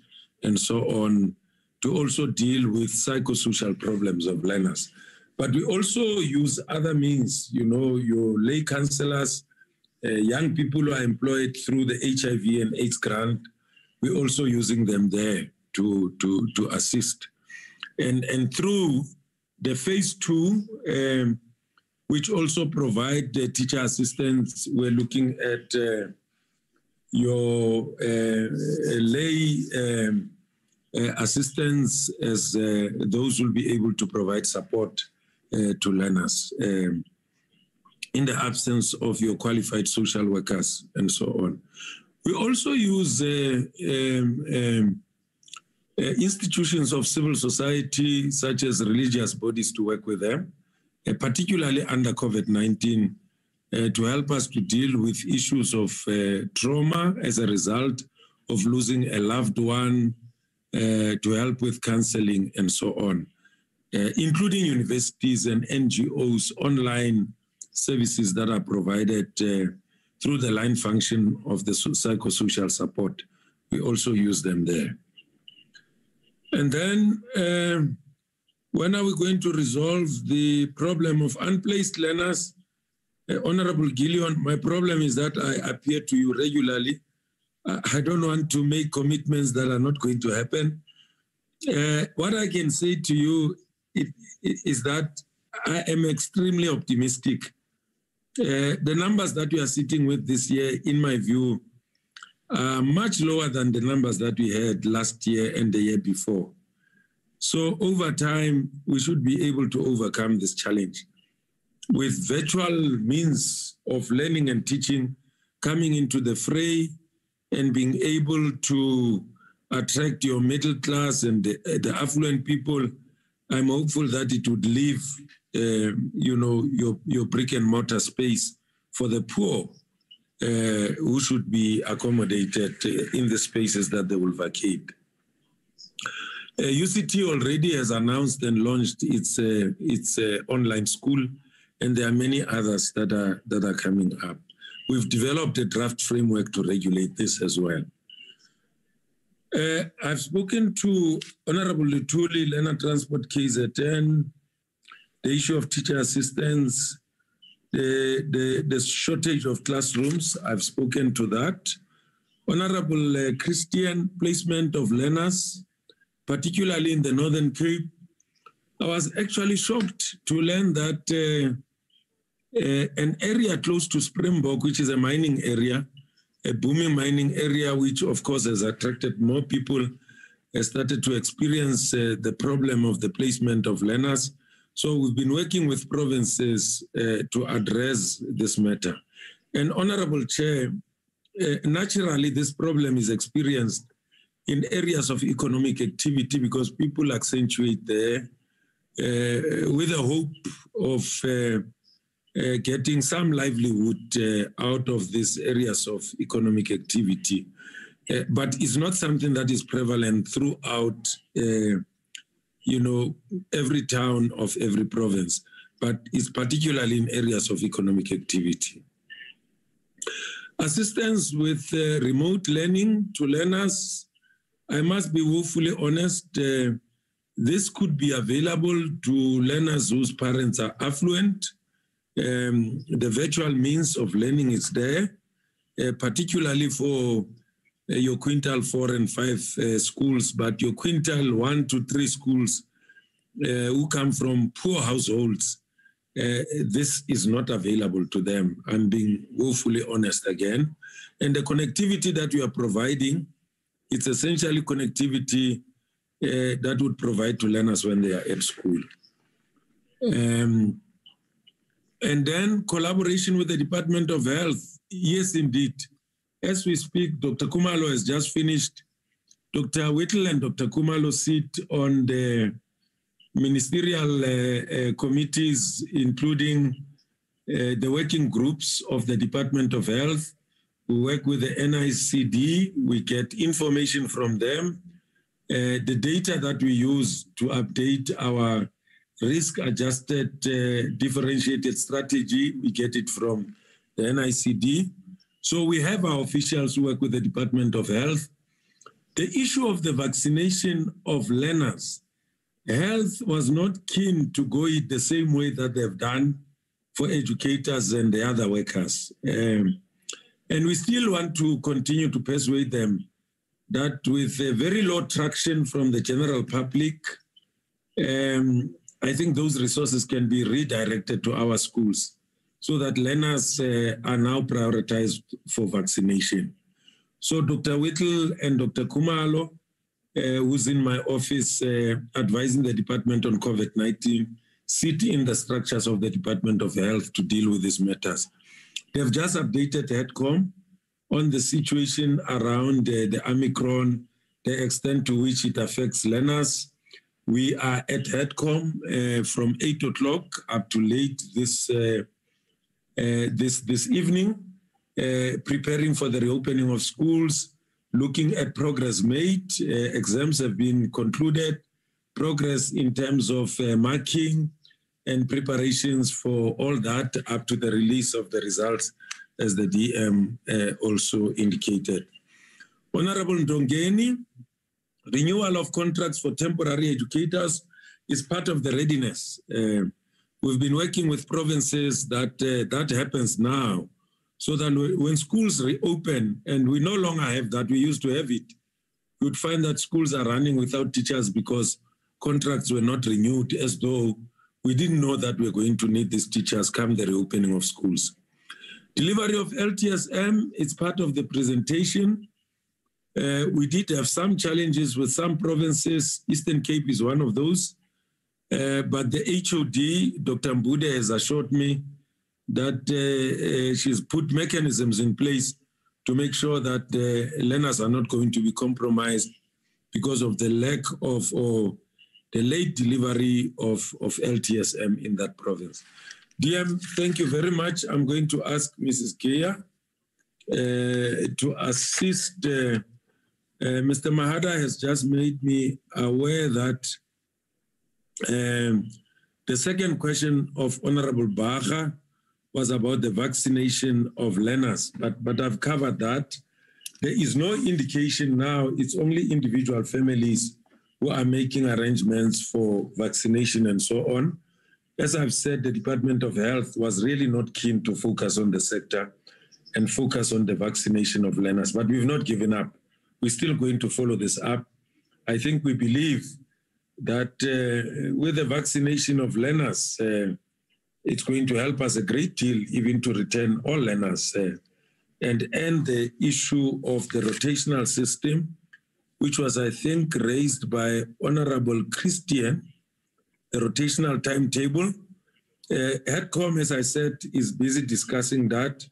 and so on, to also deal with psychosocial problems of learners. But we also use other means, you know, your lay counselors, uh, young people who are employed through the HIV and AIDS grant, we're also using them there to, to, to assist. And, and through the phase two, um, which also provide the teacher assistants, we're looking at uh, your uh, lay um, uh, assistants as uh, those will be able to provide support uh, to learners um, in the absence of your qualified social workers and so on. We also use uh, um, um, institutions of civil society, such as religious bodies, to work with them, uh, particularly under COVID 19, uh, to help us to deal with issues of uh, trauma as a result of losing a loved one, uh, to help with counseling and so on, including universities and NGOs, online services that are provided through the line function of the psychosocial support. We also use them there. And then, um, when are we going to resolve the problem of unplaced learners? Uh, Honorable Gillion, my problem is that I appear to you regularly. I don't want to make commitments that are not going to happen. Uh, what I can say to you is that I am extremely optimistic uh, the numbers that we are sitting with this year, in my view, are much lower than the numbers that we had last year and the year before. So over time, we should be able to overcome this challenge. With virtual means of learning and teaching coming into the fray and being able to attract your middle class and the, the affluent people, I'm hopeful that it would leave uh, you know, your, your brick and mortar space for the poor uh, who should be accommodated uh, in the spaces that they will vacate. Uh, UCT already has announced and launched its uh, its uh, online school, and there are many others that are that are coming up. We've developed a draft framework to regulate this as well. I've spoken to Honorable Luthuli, Learner Transport KZN, the issue of teacher assistants, the, the, the shortage of classrooms, I've spoken to that. Honorable uh, Christian, placement of learners, particularly in the Northern Cape. I was actually shocked to learn that uh, uh, an area close to Springbok, which is a mining area, a booming mining area, which of course has attracted more people, has started to experience uh, the problem of the placement of learners. So we've been working with provinces uh, to address this matter. And Honorable Chair, uh, naturally this problem is experienced in areas of economic activity because people accentuate there uh, with the hope of uh, uh, getting some livelihood uh, out of these areas of economic activity. but it's not something that is prevalent throughout you know, every town of every province, but it's particularly in areas of economic activity. Assistance with uh, remote learning to learners, I must be woefully honest, uh, this could be available to learners whose parents are affluent. Um, the virtual means of learning is there, uh, particularly for your quintile four and five uh, schools, but your quintile one to three schools uh, who come from poor households, this is not available to them. I'm being woefully honest again. And the connectivity that we are providing, it's essentially connectivity uh, that would provide to learners when they are at school. Um, and then collaboration with the Department of Health. Yes, indeed. As we speak, Dr. Kumalo has just finished. Dr. Whittle and Dr. Kumalo sit on the ministerial uh, uh, committees, including uh, the working groups of the Department of Health. We work with the NICD. We get information from them. Uh, the data that we use to update our risk-adjusted uh, differentiated strategy, we get it from the NICD. So we have our officials who work with the Department of Health. The issue of the vaccination of learners, health was not keen to go it the same way that they've done for educators and the other workers. Um, and we still want to continue to persuade them that with a very low traction from the general public, um, I think those resources can be redirected to our schools so that learners uh, are now prioritized for vaccination. So Dr. Whittle and Dr. Kumalo, uh, who's in my office uh, advising the department on COVID-19, sit in the structures of the Department of Health to deal with these matters. They've just updated HEADCOM on the situation around uh, the Omicron, the extent to which it affects learners. We are at HEADCOM uh, from 8 o'clock up to late this, uh this, this evening, uh, preparing for the reopening of schools, looking at progress made. Uh, exams have been concluded, progress in terms of marking, and preparations for all that up to the release of the results as the DM uh, also indicated. Honorable Ndongeni, renewal of contracts for temporary educators is part of the readiness. Uh, we've been working with provinces that uh, that happens now, so that when schools reopen, and we no longer have that, we used to have it, you would find that schools are running without teachers because contracts were not renewed as though we didn't know that we we're going to need these teachers come the reopening of schools. Delivery of LTSM is part of the presentation. Uh, we did have some challenges with some provinces. Eastern Cape is one of those. Uh, but the HOD, Dr. Mbude, has assured me that uh, she's put mechanisms in place to make sure that uh, learners are not going to be compromised because of the lack of or the late delivery of, of LTSM in that province. DM, thank you very much. I'm going to ask Mrs. Uh, to assist. Mr. Mahada has just made me aware that um, the second question of Honorable Baha was about the vaccination of learners, but, but I've covered that. There is no indication now, it's only individual families who are making arrangements for vaccination and so on. As I've said, the Department of Health was really not keen to focus on the sector and focus on the vaccination of learners, but we've not given up. We're still going to follow this up. I think we believe that uh, with the vaccination of learners, uh, it's going to help us a great deal even to return all learners uh, and end the issue of the rotational system, which was, I think, raised by Honorable Christian the rotational timetable. Uh, as I said, is busy discussing that.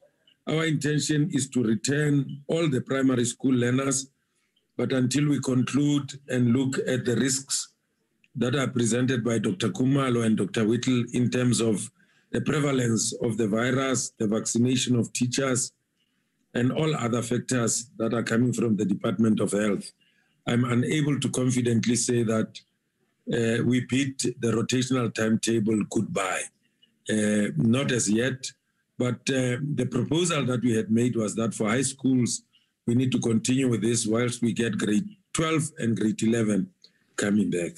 Our intention is to return all the primary school learners, but until we conclude and look at the risks that are presented by Dr. Kumalo and Dr. Whittle in terms of the prevalence of the virus, the vaccination of teachers, and all other factors that are coming from the Department of Health. I'm unable to confidently say that uh, we beat the rotational timetable goodbye. Uh, not as yet, but uh, the proposal that we had made was that for high schools, we need to continue with this whilst we get grade 12 and grade 11 coming back.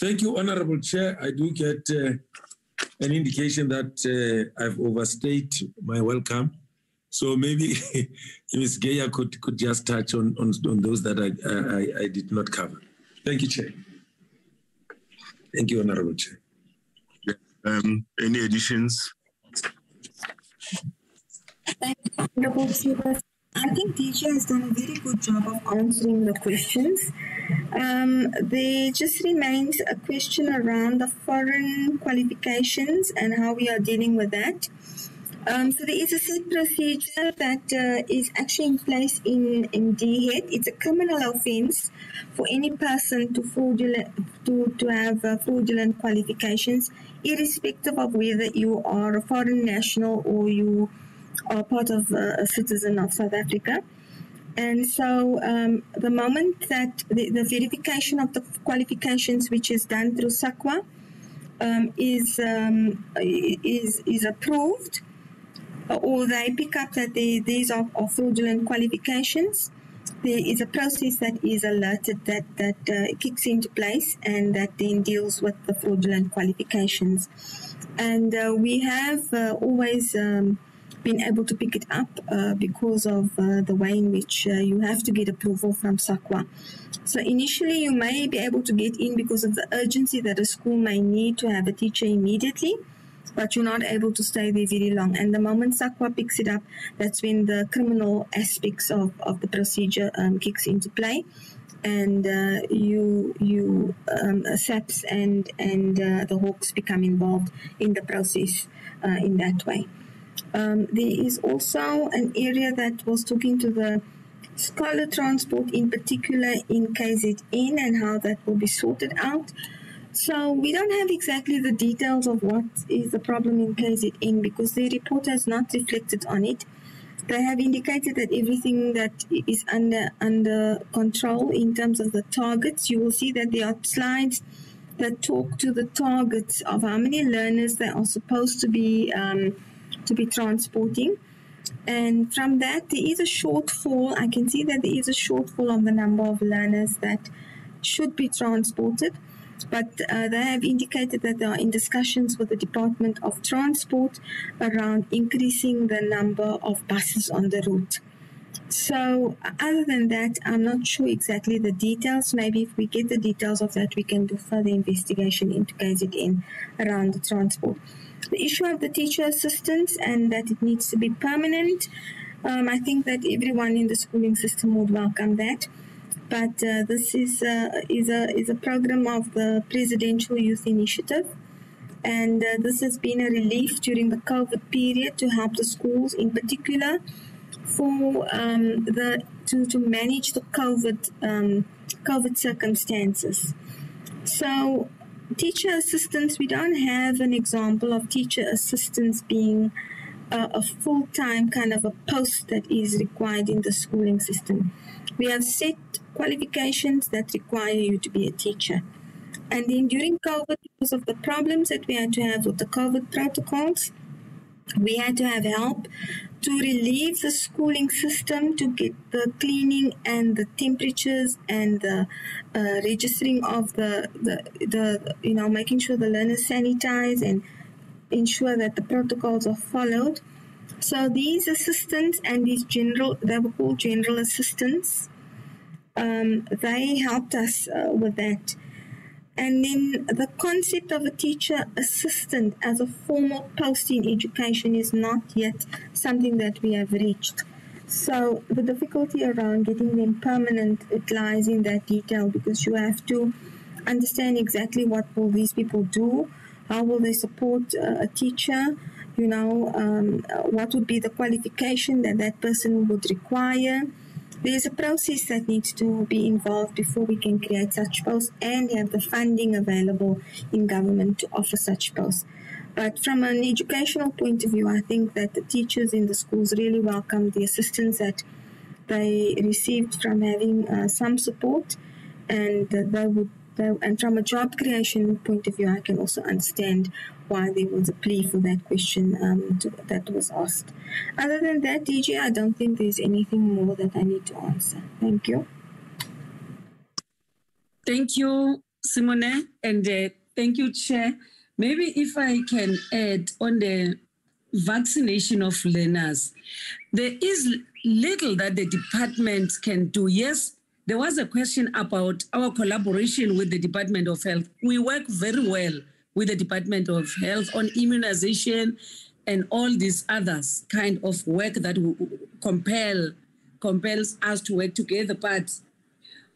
Thank you, Honorable Chair. I do get uh, an indication that uh, I've overstayed my welcome. So maybe Ms. Geyer could, could just touch on, on, on those that I, I, I did not cover. Thank you, Chair. Thank you, Honorable Chair. Um, any additions? Thank you, Honorable Chair. I think DG has done a very good job of answering the questions. Um, there just remains a question around the foreign qualifications and how we are dealing with that. Um, so there is a set procedure that uh, is actually in place in, in DHET. It's a criminal offence for any person to fraudulent to, to have uh, fraudulent qualifications, irrespective of whether you are a foreign national or you are part of uh, a citizen of South Africa. And so, um, the moment that the, the, verification of the qualifications, which is done through SAQA, um, is um, is is approved, or they pick up that they, these are, are fraudulent qualifications, there is a process that is alerted that that uh, kicks into place and that then deals with the fraudulent qualifications. And uh, we have uh, always um, been able to pick it up uh, because of uh, the way in which uh, you have to get approval from SAQA. So initially, you may be able to get in because of the urgency that a school may need to have a teacher immediately but you're not able to stay there very long. And the moment SAQA picks it up, that's when the criminal aspects of, of the procedure um, kicks into play. And uh, you, you um, SAPS and and uh, the Hawks become involved in the process uh, in that way. Um, there is also an area that was talking to the scholar transport in particular in KZN and how that will be sorted out. So we don't have exactly the details of what is the problem in KZN because the report has not reflected on it. They have indicated that everything that is under under control in terms of the targets. You will see that there are slides that talk to the targets of how many learners they are supposed to be um, to be transporting. And from that, there is a shortfall. I can see that there is a shortfall on the number of learners that should be transported but uh, they have indicated that they are in discussions with the Department of Transport around increasing the number of buses on the route. So, other than that, I'm not sure exactly the details. Maybe if we get the details of that, we can do further investigation into KZN around the transport. The issue of the teacher assistance and that it needs to be permanent, um, I think that everyone in the schooling system would welcome that. But uh, this is uh, is a is a program of the Presidential Youth Initiative, and uh, this has been a relief during the COVID period to help the schools, in particular, for um, the to to manage the COVID um, COVID circumstances. So, teacher assistants, we don't have an example of teacher assistants being uh, a, a full time kind of a post that is required in the schooling system. We have set qualifications that require you to be a teacher. And then during COVID, because of the problems that we had to have with the COVID protocols, we had to have help to relieve the schooling system to get the cleaning and the temperatures and the uh, registering of the, the, the, you know, making sure the learners sanitize and ensure that the protocols are followed. So these assistants and these general, they were called general assistants, um, they helped us uh, with that. And then the concept of a teacher assistant as a formal post in education is not yet something that we have reached. So the difficulty around getting them permanent it lies in that detail because you have to understand exactly what will these people do, how will they support uh, a teacher, you know, um, what would be the qualification that that person would require. There's a process that needs to be involved before we can create such posts and have the funding available in government to offer such posts. But from an educational point of view, I think that the teachers in the schools really welcome the assistance that they received from having uh, some support, and uh, they would. They, and from a job creation point of view, I can also understand why there was a plea for that question um, to, that was asked. Other than that, DJ, I don't think there's anything more that I need to answer. Thank you. Thank you, Simone, and uh, thank you, Chair. Maybe if I can add on the vaccination of learners, there is little that the department can do. Yes, there was a question about our collaboration with the Department of Health. We work very well with the Department of Health on immunization and all these others kind of work that compel compels us to work together. But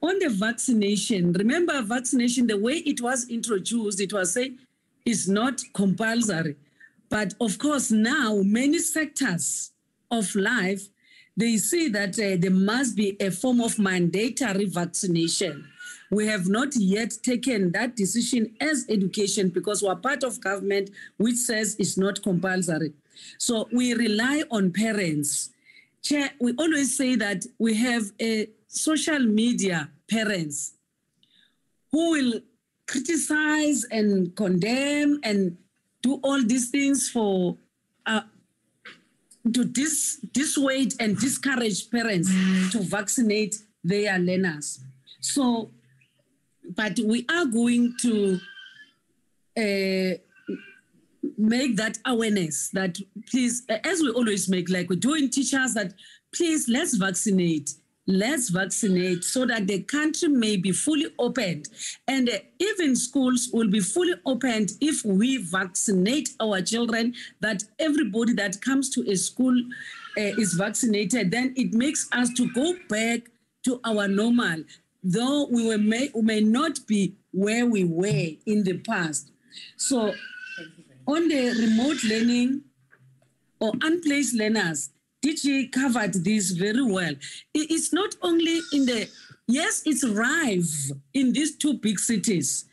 on the vaccination, remember vaccination, the way it was introduced, it was say is not compulsory. But of course, now many sectors of life, they see that uh, there must be a form of mandatory vaccination. We have not yet taken that decision as education because we're part of government which says it's not compulsory. So we rely on parents. Chair, we always say that we have a social media parents who will criticize and condemn and do all these things for uh, to dis, dissuade and discourage parents to vaccinate their learners. So, but we are going to uh, make that awareness that please, as we always make, like we're doing teachers, that please let's vaccinate let's vaccinate so that the country may be fully opened. And uh, even schools will be fully opened if we vaccinate our children that everybody that comes to a school uh, is vaccinated. Then it makes us to go back to our normal though we, were may, may not be where we were in the past so on the remote learning or unplaced learners DG covered this very well. It's not only in the, yes, it's rife in these two big cities,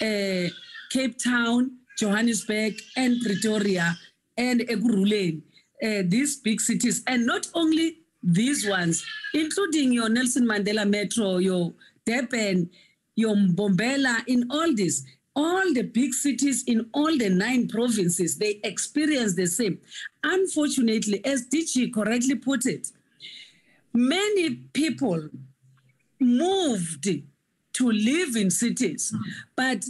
uh, Cape Town, Johannesburg, and Pretoria, and Ekurhuleni, uh, these big cities. And not only these ones, including your Nelson Mandela Metro, your Durban, your Mbombela, in all this all the big cities in all the nine provinces, they experience the same. Unfortunately, as DG correctly put it, many people moved to live in cities, but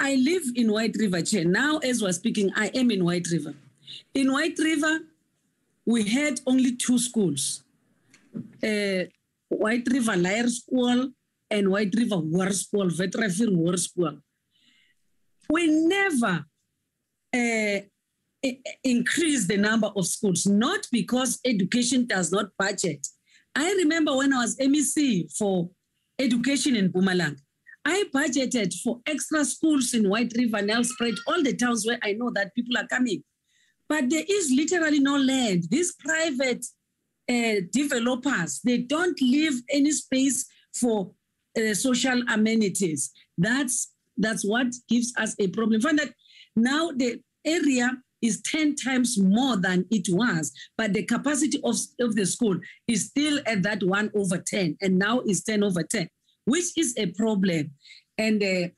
I live in White River Chair. Now, as we're speaking, I am in White River. In White River, we had only two schools uh, White River Lair School and White River War School, Vetrafir War School we never uh, increase the number of schools, not because education does not budget. I remember when I was MEC for education in Mpumalanga, I budgeted for extra schools in White River, Nelspruit, all the towns where I know that people are coming. But there is literally no land. These private uh, developers, they don't leave any space for uh, social amenities. That's that's what gives us a problem. Find that now the area is 10 times more than it was, but the capacity of, of the school is still at that 1 over 10, and now is 10 over 10, which is a problem. And uh,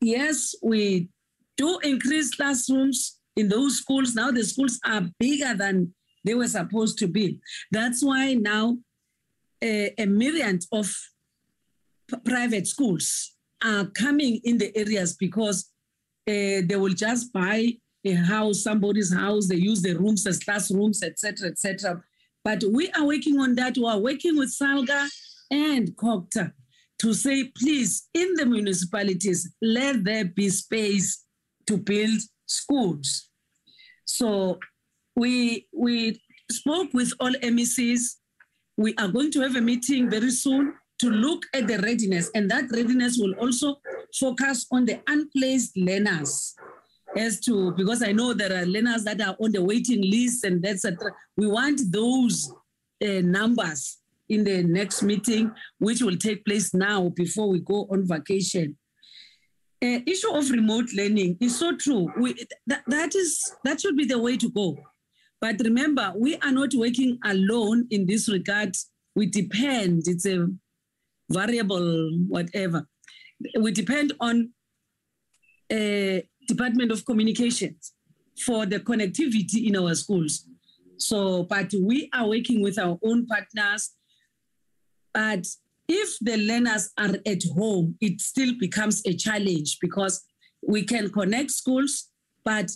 yes, we do increase classrooms in those schools. Now the schools are bigger than they were supposed to be. That's why now uh, a myriad of private schools are coming in the areas because uh, they will just buy a house, somebody's house, they use the rooms as classrooms, etc., etc. But we are working on that. We are working with Salga and COGTA to say, please, in the municipalities, let there be space to build schools. So we we spoke with all MECs. We are going to have a meeting very soon to look at the readiness, and that readiness will also focus on the unplaced learners as to because I know there are learners that are on the waiting list and etc. We want those uh, numbers in the next meeting, which will take place now before we go on vacation. Uh, issue of remote learning is so true. We, that, that is that should be the way to go. But remember, we are not working alone in this regard. We depend. It's a variable, whatever. We depend on a Department of Communications for the connectivity in our schools. So, but we are working with our own partners. But if the learners are at home, it still becomes a challenge because we can connect schools, but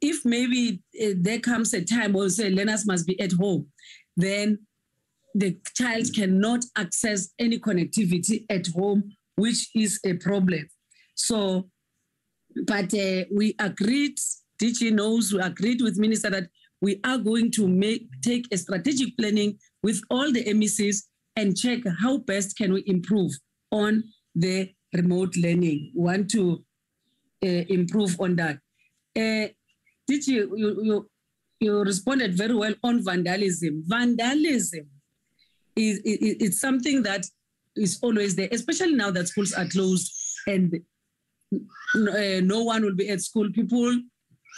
if maybe uh, there comes a time where say learners must be at home, then the child cannot access any connectivity at home, which is a problem. So, but uh, we agreed, DG knows, we agreed with Minister that we are going to make take a strategic planning with all the MECs and check how best can we improve on the remote learning. We want to uh, improve on that. Uh, did you, you, you, you responded very well on vandalism. Vandalism is, is, it's something that is always there, especially now that schools are closed and uh, no one will be at school. People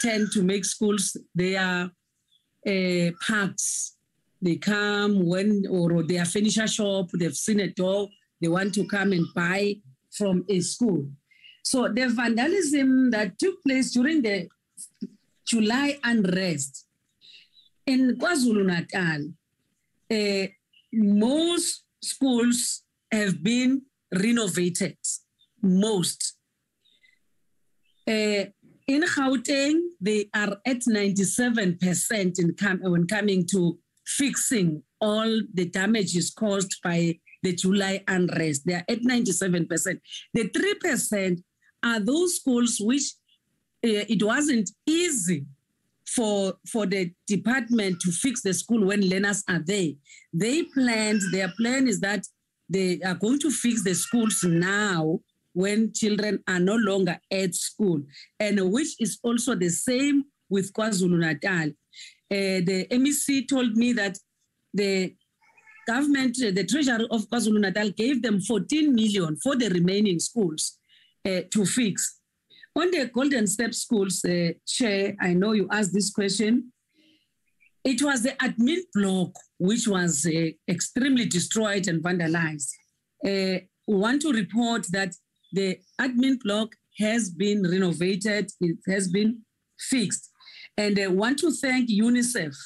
tend to make schools their uh, parks. They come when, or they are furniture shop, they've seen a door, they want to come and buy from a school. So the vandalism that took place during the July unrest in KwaZulu Natal, uh, most schools have been renovated. Most. Uh, in Gauteng, they are at 97% in com- when coming to fixing all the damages caused by the July unrest. They are at 97%. The 3% are those schools which uh, it wasn't easy for, for the department to fix the school when learners are there. They planned, their plan is that they are going to fix the schools now when children are no longer at school, and which is also the same with KwaZulu Natal. Uh, the MEC told me that the government, the treasury of KwaZulu Natal gave them 14 million for the remaining schools uh, to fix. On the Golden Step schools, uh, Chair, I know you asked this question. It was the admin block which was extremely destroyed and vandalized. We want to report that the admin block has been renovated, it has been fixed. And I want to thank UNICEF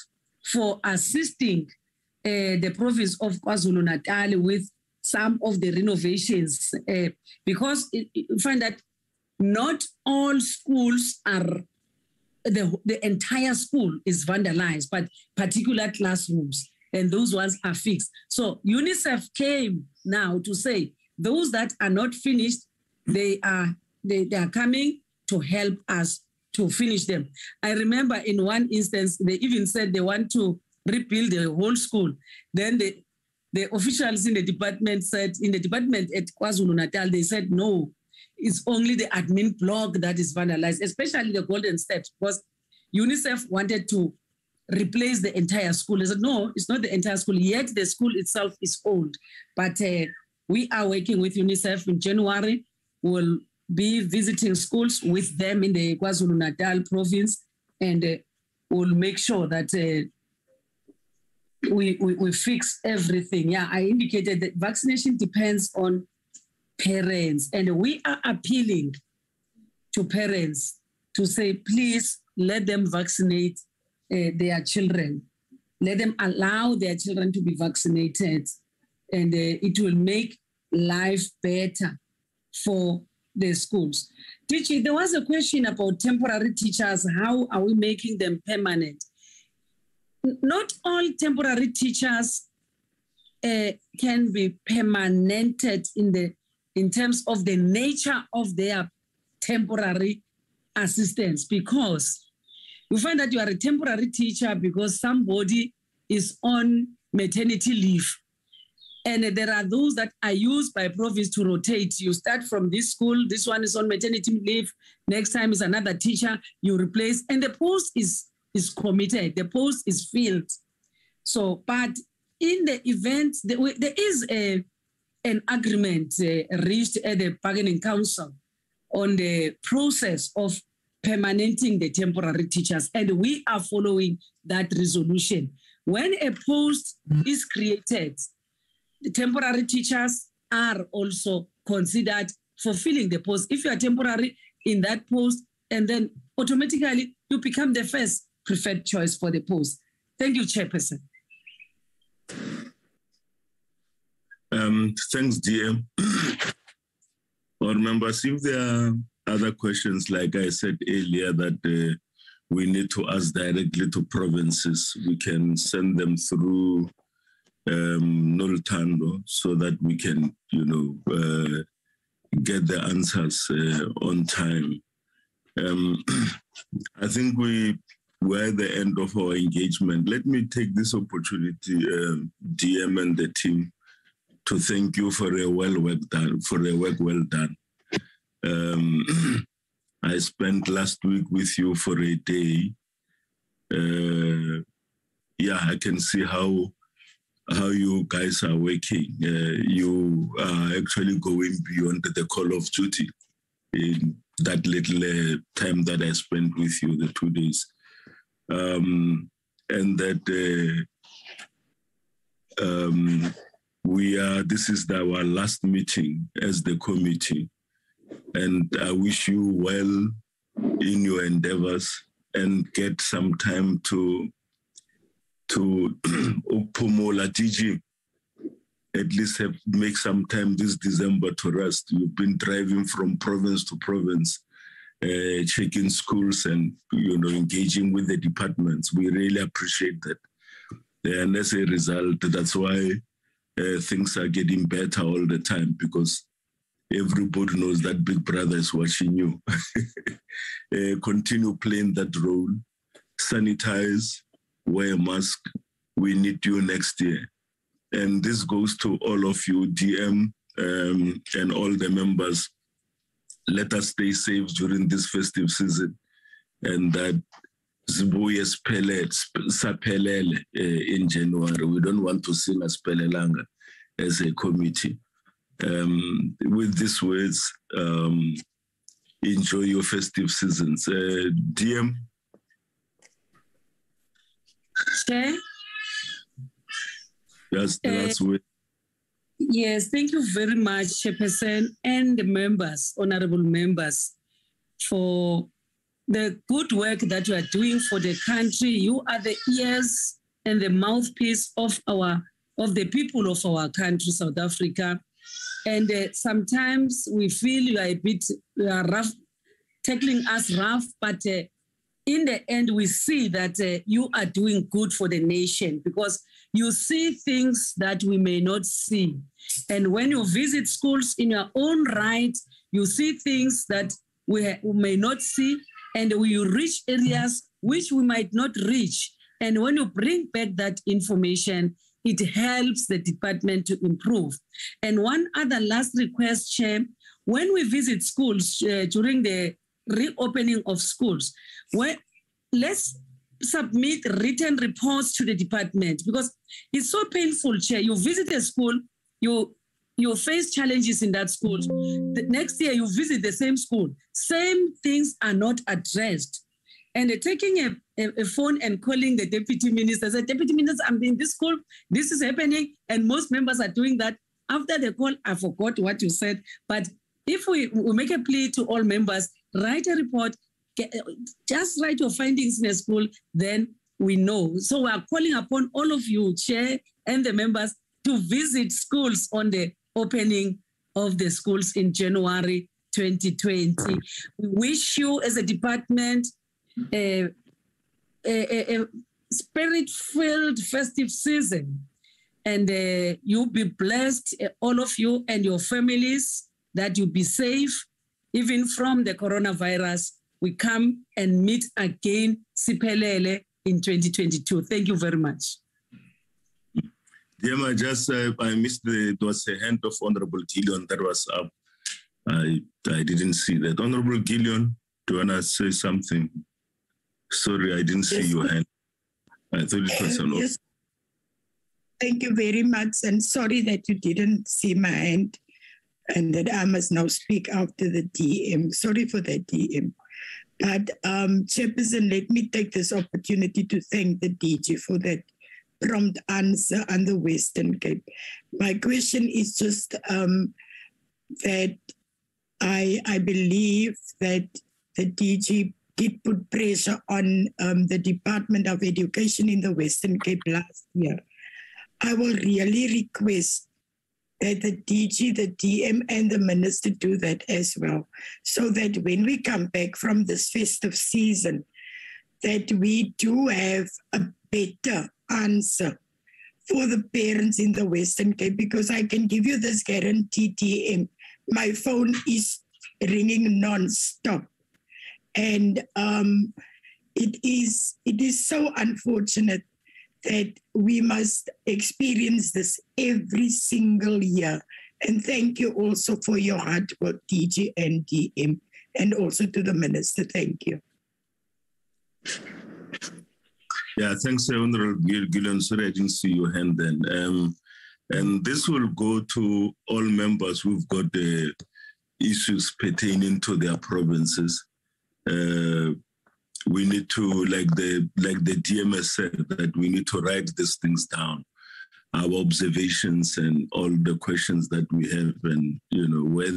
for assisting uh, the province of KwaZulu Natal with some of the renovations uh, because you find that not all schools are the, the entire school is vandalized, but particular classrooms, and those ones are fixed. So UNICEF came now to say those that are not finished, they are they, they are coming to help us to finish them. I remember in one instance, they even said they want to rebuild the whole school. Then the, the officials in the department said, in the department at KwaZulu Natal, they said, no, it's only the admin block that is vandalized, especially the Golden Steps, because UNICEF wanted to replace the entire school. They said, no, it's not the entire school, yet the school itself is old. But uh, we are working with UNICEF in January. We'll be visiting schools with them in the KwaZulu Natal province, and uh, we'll make sure that uh, we, we, we fix everything. Yeah, I indicated that vaccination depends on parents, and we are appealing to parents to say, please let them vaccinate uh, their children. Let them allow their children to be vaccinated, and uh, it will make life better for the schools. Teaching, there was a question about temporary teachers. How are we making them permanent? Not all temporary teachers uh, can be permanented in the in terms of the nature of their temporary assistance because you find that you are a temporary teacher because somebody is on maternity leave and there are those that are used by province to rotate. You start from this school, this one is on maternity leave, next time is another teacher, you replace, and the post is, is committed, the post is filled. So, but in the event, there is a, an agreement uh, reached at the bargaining council on the process of permanenting the temporary teachers, and we are following that resolution. When a post is created, the temporary teachers are also considered fulfilling the post. If you are temporary in that post, and then automatically you become the first preferred choice for the post. Thank you, Chairperson. Um, thanks, DM. Or members, if there are other questions, like I said earlier, that uh, we need to ask directly to provinces, we can send them through um, Noltando so that we can, you know, uh, get the answers uh, on time. Um, I think we were at the end of our engagement. Let me take this opportunity, uh, DM and the team, to thank you for a well work done, for a work well done. Um, I spent last week with you for a day. Uh, yeah, I can see how how you guys are working. Uh, you are actually going beyond the call of duty in that little uh, time that I spent with you, the two days. Um, and that uh, um, we are, this is our last meeting as the committee. And I wish you well in your endeavors and get some time to to Pumola DG at least have make some time this December to rest. You've been driving from province to province, uh, checking schools and you know engaging with the departments. We really appreciate that. And as a result, that's why uh, things are getting better all the time because everybody knows that Big Brother is watching you. uh, continue playing that role, sanitize, wear a mask. We need you next year. And this goes to all of you, DM um, and all the members. Let us stay safe during this festive season and that zibuye saphelele uh, in January. We don't want to a spelelanga as a committee. Um, with these words, um, enjoy your festive seasons. Uh, DM? Chair? Yes, the last word. Yes, thank you very much, Chairperson, and the members, honorable members, for the good work that you are doing for the country. You are the ears and the mouthpiece of our of the people of our country, South Africa. And uh, sometimes we feel you are a bit you are rough, tackling us rough, but uh, in the end, we see that uh, you are doing good for the nation because you see things that we may not see. And when you visit schools in your own right, you see things that we, we may not see, and we reach areas which we might not reach. And when you bring back that information, it helps the department to improve. And one other last request, Chair, when we visit schools uh, during the reopening of schools, where let's submit written reports to the department because it's so painful, Chair. You visit a school, you you face challenges in that school. The next year you visit the same school, same things are not addressed. And uh, taking a, a, a, phone and calling the deputy minister, say, Deputy Minister, I'm in this school, this is happening, and most members are doing that. After the call, I forgot what you said. But if we, we make a plea to all members, write a report, get, just write your findings in a school, then we know. So we are calling upon all of you, Chair and the members, to visit schools on the opening of the schools in January 2020. We wish you as a department a, a, a spirit-filled festive season and uh, you'll be blessed, uh, all of you and your families, that you be safe, even from the coronavirus. We come and meet again, Siphelele, in 2022. Thank you very much. Yeah, I just uh, I missed the it was a hand of Honorable Gillion that was up. I I didn't see that. Honorable Gillion, do you wanna say something? Sorry, I didn't see yes. your hand. I thought it was an yes. Thank you very much, and sorry that you didn't see my hand, and that I must now speak after the DM. Sorry for that, DM. But um, Chairperson, let me take this opportunity to thank the DG for that prompt answer on the Western Cape. My question is just um, that I I believe that the DG did put pressure on um, the Department of Education in the Western Cape last year. I will really request that the DG, the DM, and the minister do that as well, so that when we come back from this festive season, that we do have a better answer for the parents in the Western Cape, because I can give you this guarantee, DM. My phone is ringing non-stop and um, it is it is so unfortunate that we must experience this every single year. And thank you also for your hard work, DG and DM, and also to the minister. Thank you. Yeah, thanks, Honorable Gillion. Sorry, I didn't see your hand then. Um, and this will go to all members who've got the issues pertaining to their provinces uh, we need to, like the like the DMS said, that we need to write these things down, our observations and all the questions that we have, and you know where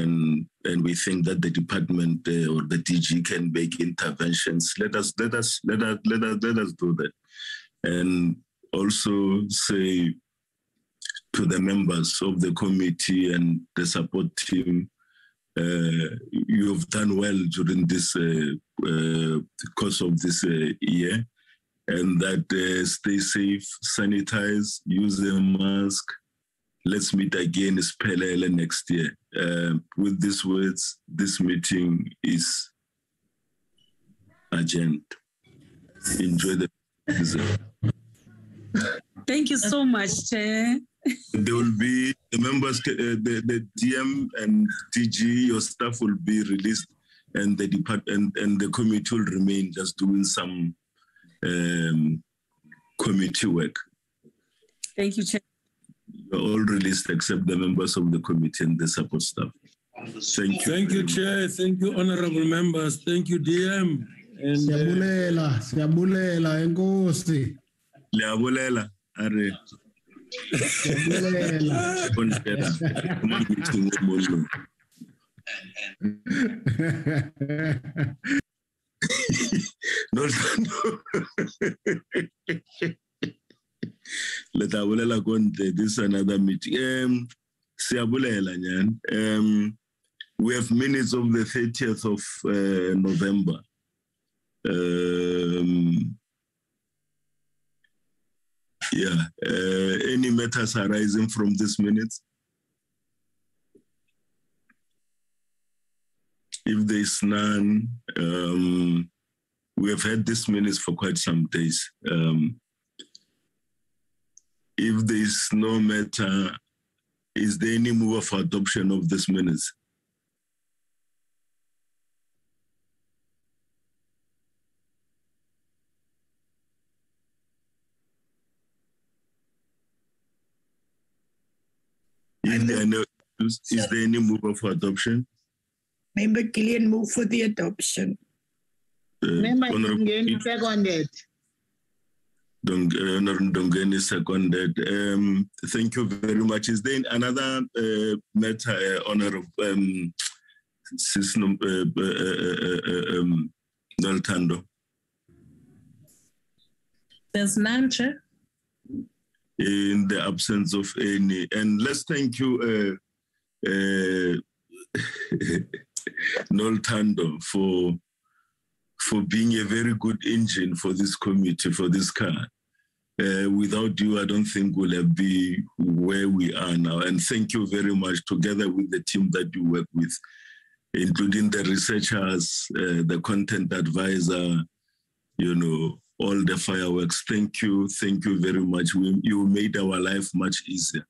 and and we think that the department uh, or the DG can make interventions, let us let us let us let us let us do that, and also say to the members of the committee and the support team, you have done well during this uh, uh, course of this uh, year, and that uh, stay safe, sanitize, use a mask. Let's meet again Spelele next year. Uh, with these words, this meeting is adjourned. Enjoy the Thank you so much, Chair. There will be the members, uh, the, the DM and DG, your staff will be released, and the department and the committee will remain just doing some um, committee work. Thank you, Chair. You're all released except the members of the committee and the support staff. Thank you. Thank you, Chair. Thank you, honorable members. Thank you, DM. And uh, Siyabulela, siyabulela enkosi. Liyabulela, are. No. Let abulela. This is another meeting. Um. Um, we have minutes of the 30th of uh, November. Um, yeah. Uh, any matters arising from this minutes? If there is none, um, we have had this minutes for quite some days. Um, if there is no matter, is there any move for adoption of this minutes? Is there any, is there any move for adoption? Member Gillion move for the adoption. Uh, Member Honorable Ngeni seconded. Dong- uh, Honorable Ndongeni seconded. Um, thank you very much. Is there another uh, matter, uh, Honorable um, Sis uh, uh, uh, uh, um, Noltando? There's none, Chair. In the absence of any. And let's thank you, uh, uh, Noltando, for for being a very good engine for this committee, for this car. Uh, without you, I don't think we'll be where we are now. And thank you very much, together with the team that you work with, including the researchers, uh, the content advisor, you know, all the fireworks. Thank you. Thank you very much. We, you made our life much easier.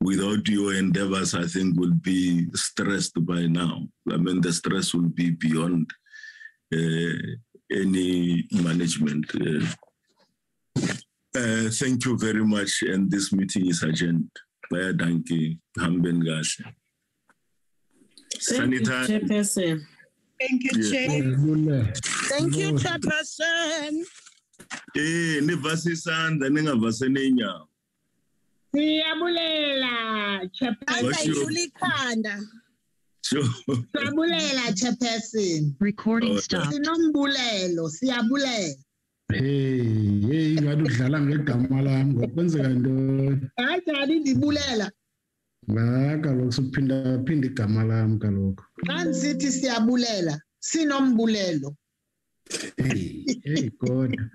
Without your endeavors, I think we'll be stressed by now. I mean, the stress will be beyond uh, any management. Uh, uh, thank you very much. And this meeting is adjourned. Baya danke. Hamben kahle. Thank you, Chairperson. Thank you, Yeah. Chair. Thank you, Chairperson. Eh, nivasa isandla ningavase neenyawo. Siyabulela, Chairperson. What's your- ikhanda. Sure. Siyabulela, Chairperson. Recording Oh, stopped. Sinombulelo, siyabulela. Hey, hey, ngathi udlala ngegama lami ngokwenzeka ntoni? Kanjani ndibulela? La kaloku suphinda phinda igama lami kaloku. Xa ndisithi siyabulela, sinombulelo. Sí, el cono.